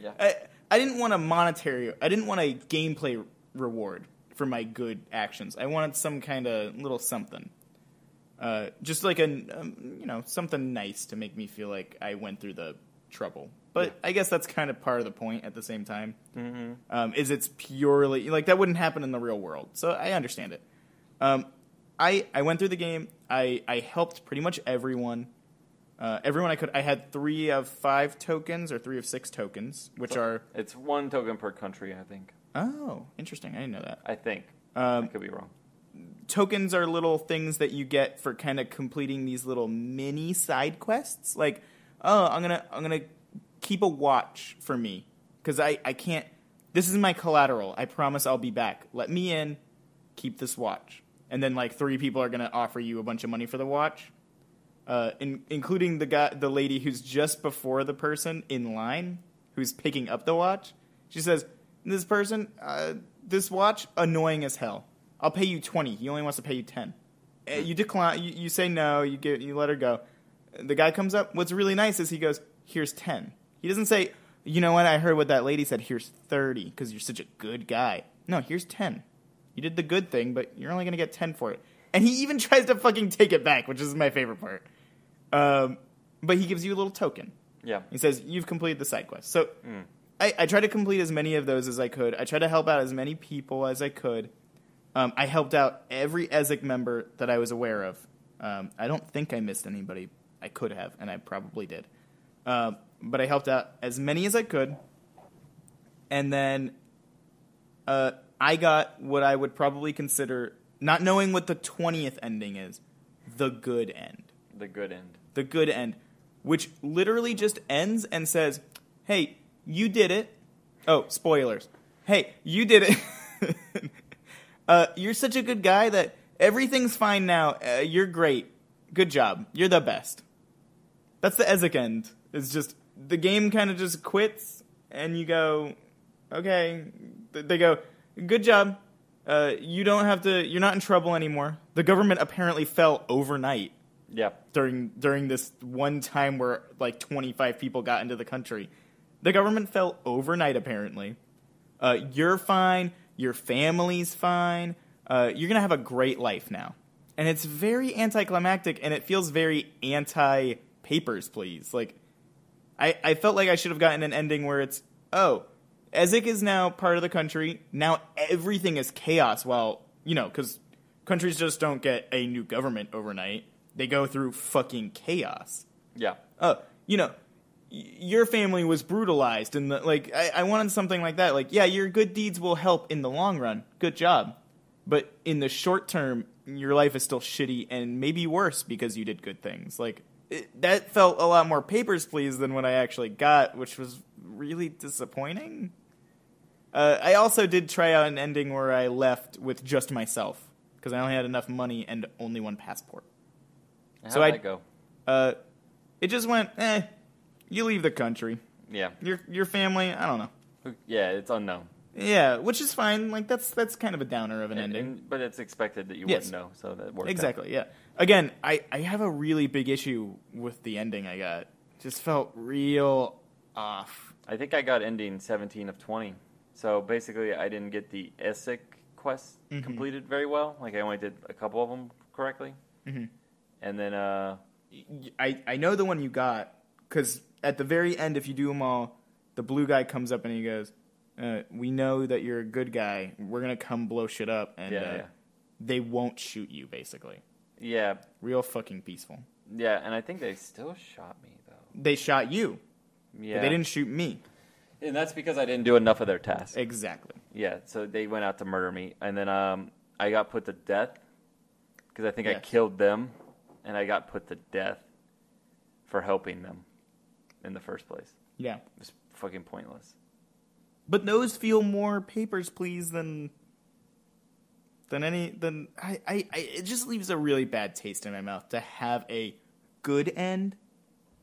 Yeah. I, I didn't want a monetary, I didn't want a gameplay reward for my good actions. I wanted some kind of little something. Uh, just like a, um, you know, something nice to make me feel like I went through the trouble. But Yeah. I guess that's kind of part of the point at the same time. Mm-hmm. um, is it's purely like that wouldn't happen in the real world. So I understand it. Um, I I went through the game. I I helped pretty much everyone. Uh, everyone I could. I had three of five tokens or three of six tokens, which are It's one token per country, I think. oh interesting. I didn't know that. I think. Um, I could be wrong. tokens are little things that you get for kind of completing these little mini side quests. Like, oh, I'm gonna I'm gonna keep a watch for me because I I can't. This is my collateral. I promise I'll be back. Let me in. Keep this watch, and then like three people are gonna offer you a bunch of money for the watch, uh, in, including the guy, the lady who's just before the person in line who's picking up the watch. She says, "This person, uh, this watch, annoying as hell. I'll pay you twenty. He only wants to pay you ten. Uh, You decline. You, you say no. You get. You let her go. The guy comes up. What's really nice is he goes, "Here's 10. He doesn't say, "You know what? I heard what that lady said. Here's thirty because you're such a good guy." No, here's ten. You did the good thing, but you're only gonna get ten for it. And he even tries to fucking take it back, which is my favorite part. Um, but he gives you a little token. Yeah. He says you've completed the side quest. So Mm. I, I tried to complete as many of those as I could. I tried to help out as many people as I could. Um, I helped out every EZIC member that I was aware of. Um, I don't think I missed anybody. I could have, and I probably did. Um, but I helped out as many as I could. And then uh, I got what I would probably consider, not knowing what the 20th ending is, the good end The good end. the good end, which literally just ends and says, "Hey, you did it." Oh, spoilers. Hey, you did it. uh, you're such a good guy that everything's fine now. Uh, you're great. Good job. You're the best. That's the Ezek end. It's just the game kind of just quits, and you go, okay. They go, good job. Uh, you don't have to. You're not in trouble anymore. The government apparently fell overnight Yeah. during during this one time where like 25 people got into the country. The government fell overnight apparently. Uh, you're fine. Your family's fine. Uh, you're gonna have a great life now, and it's very anticlimactic, and it feels very anti Papers, Please. Like, I I felt like I should have gotten an ending where it's oh, Ezek is now part of the country. Now everything is chaos. Well, you know, because countries just don't get a new government overnight. They go through fucking chaos. Yeah. Oh, you know, y- your family was brutalized, and the, like I, I wanted something like that. Like, yeah, your good deeds will help in the long run. Good job, but in the short term, your life is still shitty and maybe worse because you did good things. Like it, that felt a lot more papers please than what I actually got, which was really disappointing. Uh, I also did try out an ending where I left with just myself because I only had enough money and only one passport. How'd So I- that go? Uh, it just went, eh, you leave the country. Yeah. Your your family, I don't know. Yeah, it's unknown. Yeah, which is fine. Like that's that's kind of a downer of an And- ending. and- but it's expected that you Yes. wouldn't know, so that out. Exactly. Yeah. Again, I I have a really big issue with the ending I got. Just felt real off. I think I got ending 17 of 20. So basically, I didn't get the EZIC quest Mhm. completed very well. Like I only did a couple of them correctly, Mhm. and then uh, I I know the one you got because at the very end, if you do them all, the blue guy comes up and he goes, uh, "We know that you're a good guy. We're gonna come blow shit up, and yeah, uh, yeah, they won't shoot you." Basically, yeah, real fucking peaceful. yeah, and I think they still shot me though. They shot you, Yeah, but they didn't shoot me. And that's because I didn't do enough of their tasks. Exactly. Yeah, so they went out to murder me, and then um, I got put to death because I think I killed them, and I got put to death for helping them in the first place. Yeah, It's fucking pointless. but those feel more papers, please, than than any than I, I, I. It just leaves a really bad taste in my mouth to have a good end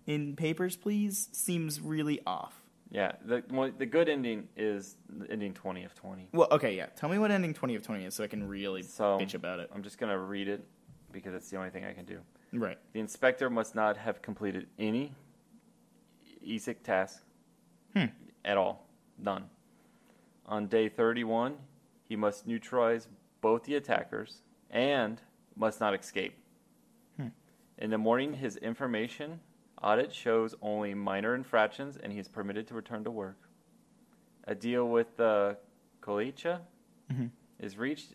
in papers, please. Seems really off. Yeah, the well, the good ending is the ending twenty of twenty. Well, okay, yeah. Tell me what ending twenty of twenty is, so I can really So bitch about it. I'm just gonna read it because it's the only thing I can do. Right. The inspector must not have completed any EZIC task Hmm. at all. None. On day 31, he must neutralize both the attackers and must not escape. Hmm. In the morning, his information audit shows only minor infractions and he is permitted to return to work. A deal with the Kolechia Mhm. is reached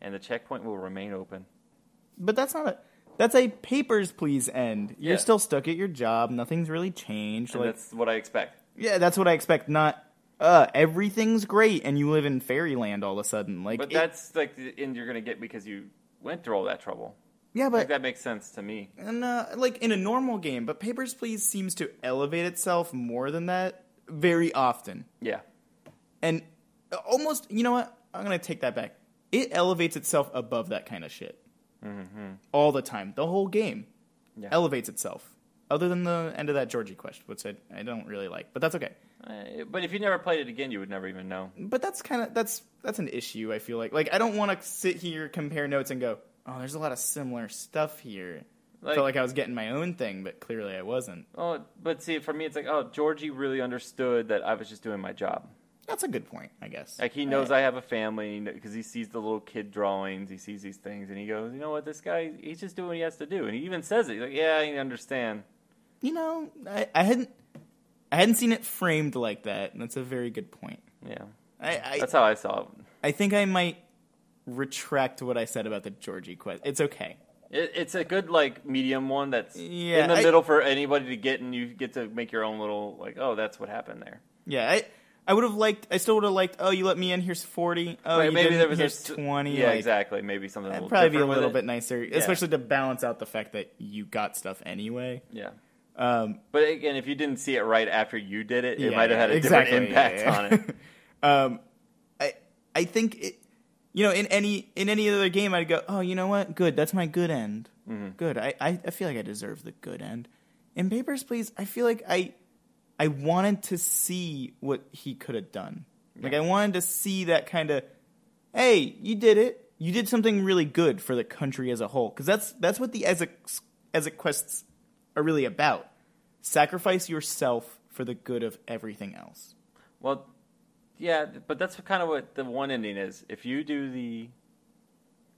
and the checkpoint will remain open. But that's not a. That's a papers, please end. You're Yeah. still stuck at your job. Nothing's really changed. And Like, that's what I expect. yeah, that's what I expect. Not, uh, everything's great and you live in fairyland all of a sudden. Like, But it- that's like the end you're gonna get because you went through all that trouble. Yeah, Like but that makes sense to me. and, uh, like in a normal game. But papers, please seems to elevate itself more than that very often. Yeah. and almost you know what i'm gonna take that back it elevates itself above that kind of shit Mm-hmm. all the time the whole game Yeah. elevates itself other than the end of that georgie quest which I, I don't really like but that's okay Uh, but if you never played it again, you would never even know. but that's kind of that's that's an issue i feel like like i don't want to sit here compare notes and go oh there's a lot of similar stuff here Like, felt like i was getting my own thing but clearly i wasn't oh, but see, for me, it's like, oh, Georgie really understood that I was just doing my job. that's a good point i guess Like he knows I have a family because he sees the little kid drawings, he sees these things, and he goes, you know what, this guy, he's just doing what he has to do, and he even says it. He's like, yeah, I understand. you know I, I hadn't i hadn't seen it framed like that and that's a very good point Yeah, I, I, that's how I saw it. I think I might retract what I said about the Georgie quest. It's okay. It, it's a good like medium one that's Yeah, in the I- middle for anybody to get, and you get to make your own little like, oh, that's what happened there. Yeah, I I would have liked. I still would have liked. Oh, you let me in. Here's forty. Oh, Right, maybe there was here's twenty. Yeah, like, exactly. Maybe something. a That'd little probably be a little bit nicer, especially to balance out the fact that you got stuff anyway. Yeah. Um, But again, if you didn't see it right after you did it, it yeah, might have had a exactly, different impact yeah, on it. um, I I think it. You know, in any in any other game, I'd go, oh, you know what? Good. That's my good end. Mhm. Good. I, I I feel like I deserve the good end. In Papers, Please, I feel like I I wanted to see what he could have done. Like I wanted to see that kind of, hey, you did it. You did something really good for the country as a whole. Because that's that's what the Ezek Ezek quests are really about. Sacrifice yourself for the good of everything else. Well, yeah, but that's kind of what the one ending is. If you do the,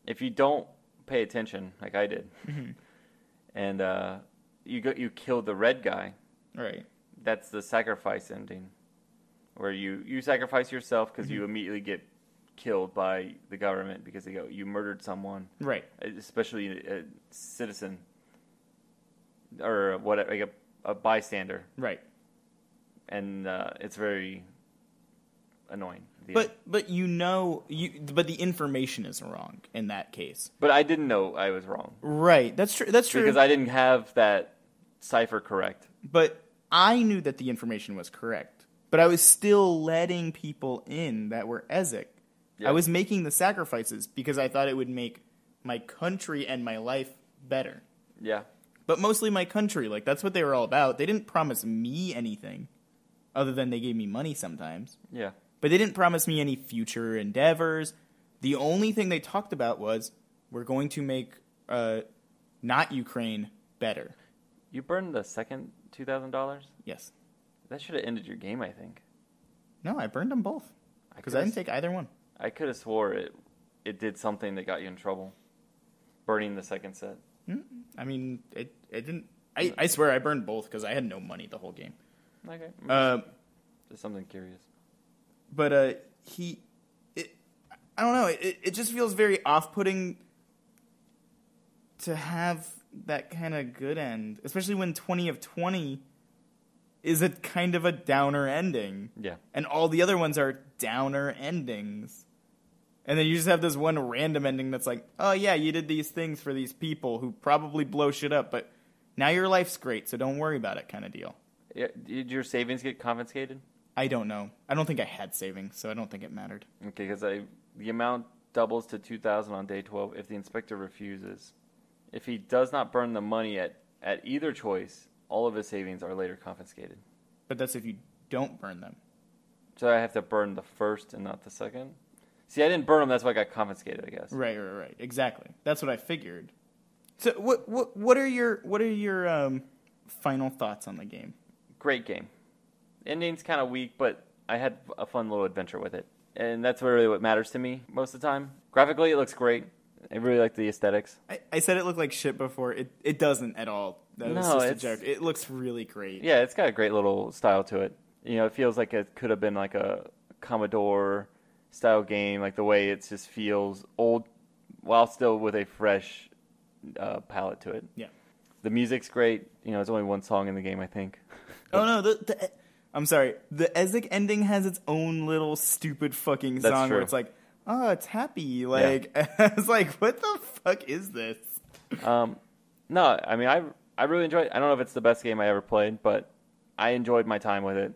if you don't pay attention like I did, Mm-hmm. and uh, you go you kill the red guy, Right. that's the sacrifice ending, where you you sacrifice yourself because Mm-hmm. you immediately get killed by the government because they go you murdered someone, Right. especially a citizen or what like a, a bystander, Right. and uh, it's very annoying. the end. But but you know you but the information is wrong in that case. But I didn't know I was wrong Right. That's true. That's true. because I didn't have that cipher correct. but I knew that the information was correct. But I was still letting people in that were Ezek. Yeah. I was making the sacrifices because I thought it would make my country and my life better. Yeah, But mostly my country. Like that's what they were all about. They didn't promise me anything other than they gave me money sometimes. yeah, But they didn't promise me any future endeavors. The only thing they talked about was we're going to make uh, not Ukraine better. you burned the second two thousand dollars. Yes. That should have ended your game. I think. No, I burned them both. because I didn't take either one. I could have swore it it did something that got you in trouble. Burning the second set. I mean, it it didn't. I, I swear I burned both because I had no money the whole game. Okay. Uh, Just something curious. But uh, he, it, I don't know. It it just feels very off putting to have that kind of good end, especially when twenty of twenty is a kind of a downer ending, Yeah. and all the other ones are downer endings. And then you just have this one random ending that's like, oh yeah, you did these things for these people who probably blow shit up, but now your life's great, so don't worry about it, kind of deal. yeah. Did your savings get confiscated? I don't know. I don't think I had savings, so I don't think it mattered. Okay, because I the amount doubles to two thousand on day twelve if the inspector refuses. If he does not burn the money at at either choice, all of his savings are later confiscated. But that's if you don't burn them. So I have to burn the first and not the second. See, I didn't burn them. That's why I got confiscated. I guess. Right, right, right. Exactly. That's what I figured. So what what what are your what are your um final thoughts on the game? Great game. Ending's kind of weak, but I had a fun little adventure with it, and that's really what matters to me most of the time. Graphically, it looks great. I really like the aesthetics. I, I said it looked like shit before. It it doesn't at all. That was No, just a joke. It looks really great. Yeah, it's got a great little style to it. You know, it feels like it could have been like a Commodore style game, like the way it just feels old while still with a fresh uh, palette to it. Yeah. The music's great. You know, it's only one song in the game, I think. Oh no, the, the I'm sorry. The Ezek ending has its own little stupid fucking That's song where it's like, oh, it's happy. Like I was like, what the fuck is this? Um, no, I mean, I I really enjoyed. I don't know if it's the best game I ever played, but I enjoyed my time with it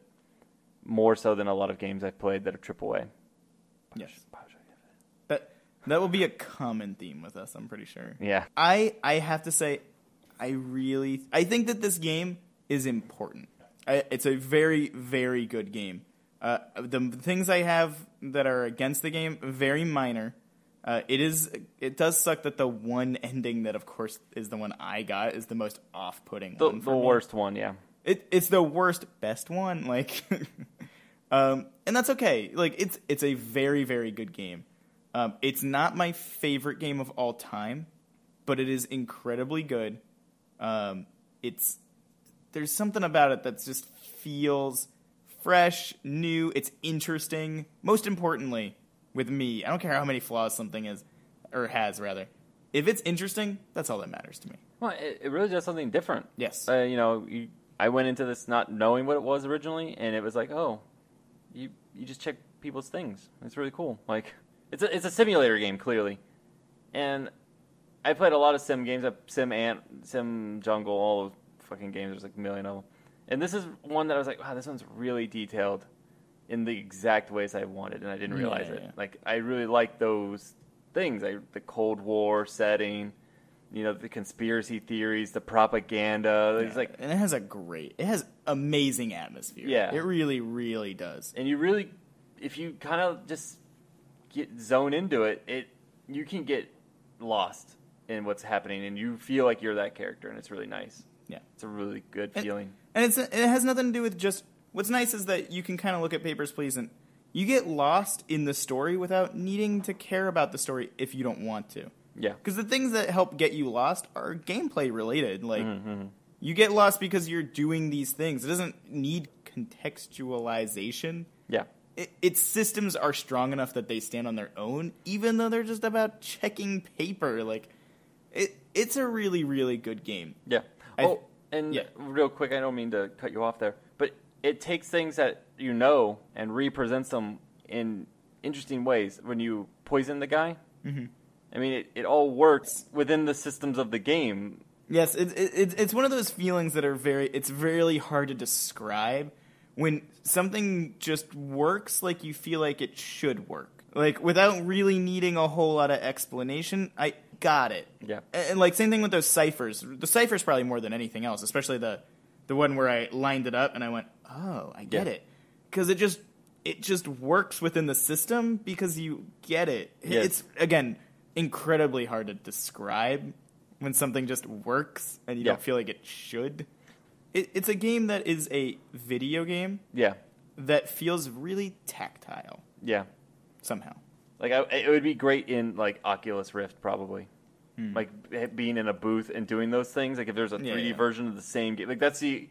more so than a lot of games I've played that are AAA. Yes. That that will be a common theme with us. I'm pretty sure. Yeah, I I have to say, I really I think that this game is important. It's a very very good game. Uh, the things I have that are against the game very minor. Uh, it is it does suck that the one ending that of course is the one I got is the most off putting the, one. the me. worst one. Yeah, It, it's the worst best one like um, and that's okay like it's it's a very very good game um, it's not my favorite game of all time but it is incredibly good um, it's there's something about it that just feels fresh new it's interesting most importantly with me i don't care how many flaws something is or has rather if it's interesting that's all that matters to me well, it, it really does something different. yes Uh, you know, you, I went into this not knowing what it was originally, and it was like, oh, you you just check people's things. It's really cool. Like, it's a it's a simulator game clearly, and I played a lot of sim games, uh, SimAnt, Sim Jungle, all those fucking games. There's like a million of them, and this is one that I was like, wow, this one's really detailed in the exact ways I wanted, and I didn't Yeah, realize yeah, it. yeah. Like, I really like those things, I, the Cold War setting. You know the conspiracy theories, the propaganda. It's like and it has a great it has amazing atmosphere Yeah. it really really does and you really if you kind of just get zone into it it you can get lost in what's happening and you feel like you're that character and it's really nice yeah. It's a really good And- feeling. and it's it has nothing to do with just what's nice is that you can kind of look at papers please and you get lost in the story without needing to care about the story if you don't want to. Yeah. Because the things that help get you lost are gameplay related like Mm-hmm. you get lost because you're doing these things. It doesn't need contextualization. Yeah. It, its systems are strong enough that they stand on their own, even though they're just about checking paper. Like, it, it's a really, really good game. yeah oh and yeah. real quick i don't mean to cut you off there but it takes things that you know and represents them in interesting ways when you poison the guy Mhm. i mean it, it all works within the systems of the game Yes, it, it, it's one of those feelings that are very, it's really hard to describe when something just works like you feel like it should work. Like, without really needing a whole lot of explanation, I got it. Yeah. And, and, like, same thing with those ciphers. The ciphers probably more than anything else, especially the, the one where I lined it up and I went, oh, I get Yeah. it. Because it just, it just works within the system because you get it. It's, again, incredibly hard to describe when something just works and you Yeah. don't feel like it should. It, it's a game that is a video game yeah that feels really tactile Yeah. somehow. Like I, it would be great in like Oculus Rift probably. Hmm. Like eh, being in a booth and doing those things. Like if there's a 3D Yeah, yeah. version of the same game, like that's the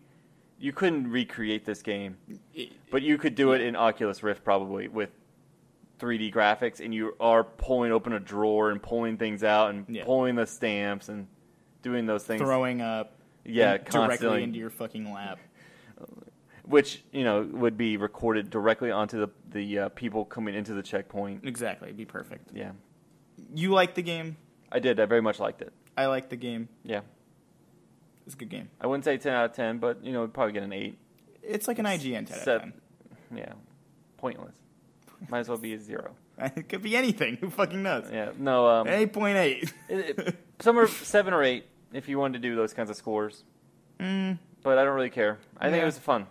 you couldn't recreate this game, It- but you could do it in Oculus Rift probably with 3D graphics, and you are pulling open a drawer and pulling things out and Yeah. pulling the stamps and doing those things. throwing up yeah, in- directly constantly. into your fucking lap. which you know would be recorded directly onto the the uh, people coming into the checkpoint. Exactly, it'd be perfect. Yeah, You like the game? I did. I very much liked it. I like the game. Yeah, It's a good game. I wouldn't say ten out of ten, but you know, it'd probably get an eight. It's like an IGN 10 out of 10. Yeah, pointless. Might as well be a zero. It could be anything. Who fucking knows? Yeah, no. Um, Eight point eight. somewhere seven or eight if you wanted to do those kinds of scores. Mm, But I don't really care. I think it was fun.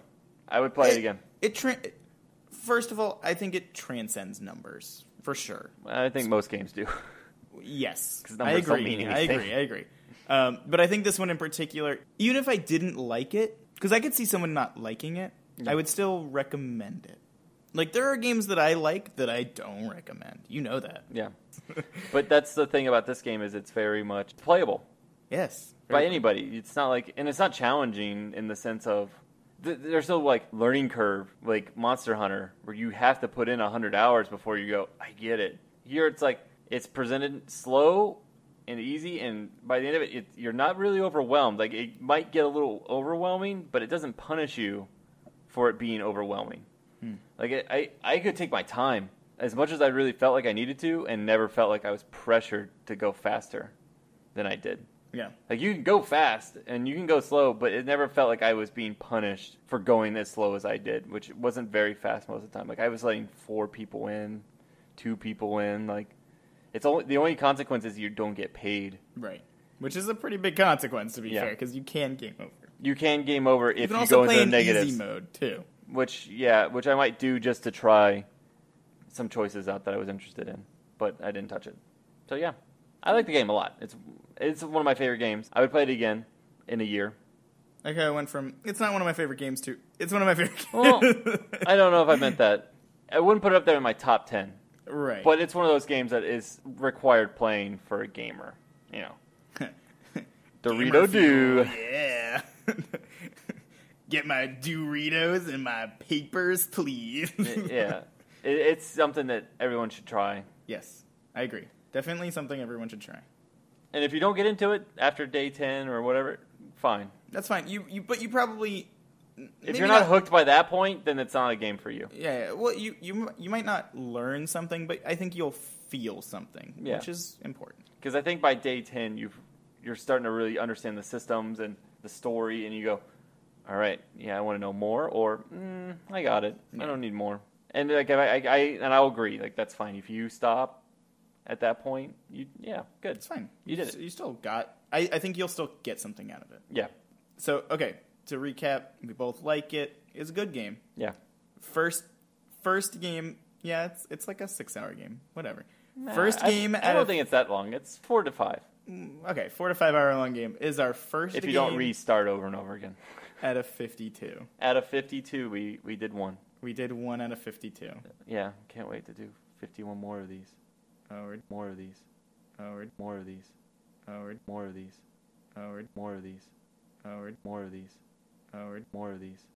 I would play it again. It tra- first of all, I think it transcends numbers for sure. I think most games do. Yes, I agree. I agree. I agree. Um, but I think this one in particular, even if I didn't like it, because I could see someone not liking it, Yeah. I would still recommend it. Like there are games that I like that I don't recommend. You know that. yeah, but that's the thing about this game is it's very much playable. Yes. by Very- anybody. It's not like, and it's not challenging in the sense of th- there's no like learning curve like Monster Hunter where you have to put in hundred hours before you go. I get it. Here it's like it's presented slow and easy, and by the end of it, it you're not really overwhelmed. Like it might get a little overwhelming, but it doesn't punish you for it being overwhelming. Hmm. Like it, I, I could take my time as much as I really felt like I needed to, and never felt like I was pressured to go faster than I did. Yeah. Like you can go fast and you can go slow, but it never felt like I was being punished for going as slow as I did, which wasn't very fast most of the time. Like I was letting four people in, two people in. Like it's only the only consequence is you don't get paid. Right. Which is a pretty big consequence to be Yeah. fair, because you can game over. You can game over if You can you, also go play into the in negatives, easy mode too. which yeah, which I might do just to try some choices out that I was interested in, but I didn't touch it. So yeah, I like the game a lot. It's it's one of my favorite games. I would play it again in a year. Okay, I went from it's not one of my favorite games to it's one of my favorite Well, games. I don't know if I meant that. I wouldn't put it up there in my top ten, right. but it's one of those games that is required playing for a gamer. You know, Dorito do. Yeah. Get my Doritos and my papers, please. yeah, it, it's something that everyone should try. Yes, I agree. Definitely something everyone should try. And if you don't get into it after day ten or whatever, fine. That's fine. You you but you probably If you're not, hooked by that point, then it's not a game for you. Yeah, yeah. Well, you you you might not learn something, but I think you'll feel something, Yeah. which is important. Because I think by day ten, you've you're starting to really understand the systems and the story, and you go, "All right, yeah, I want to know more," or mm, "I got it. I don't need more." And like I, I, I and I'll agree, like that's fine. If you stop at that point, you yeah, good. It's fine. You did it. You still got. I, I think you'll still get something out of it. Yeah, So okay, to recap, we both like it. It's a good game. yeah. First first game, yeah, it's it's like a six hour game. Whatever. Nah, first game I, out don't of think it's that long. It's four to five. Mm, okay, four to five hour long game is our first. If you don't restart over and over again. out of fifty two. Out of fifty-two, we we did one. We did one out of fifty two. Yeah, can't wait to do fifty-one more of these. Howard, More of these. Howard, More of these. Howard, More of these. Howard, More of these. Howard, More of these. Howard. More of these.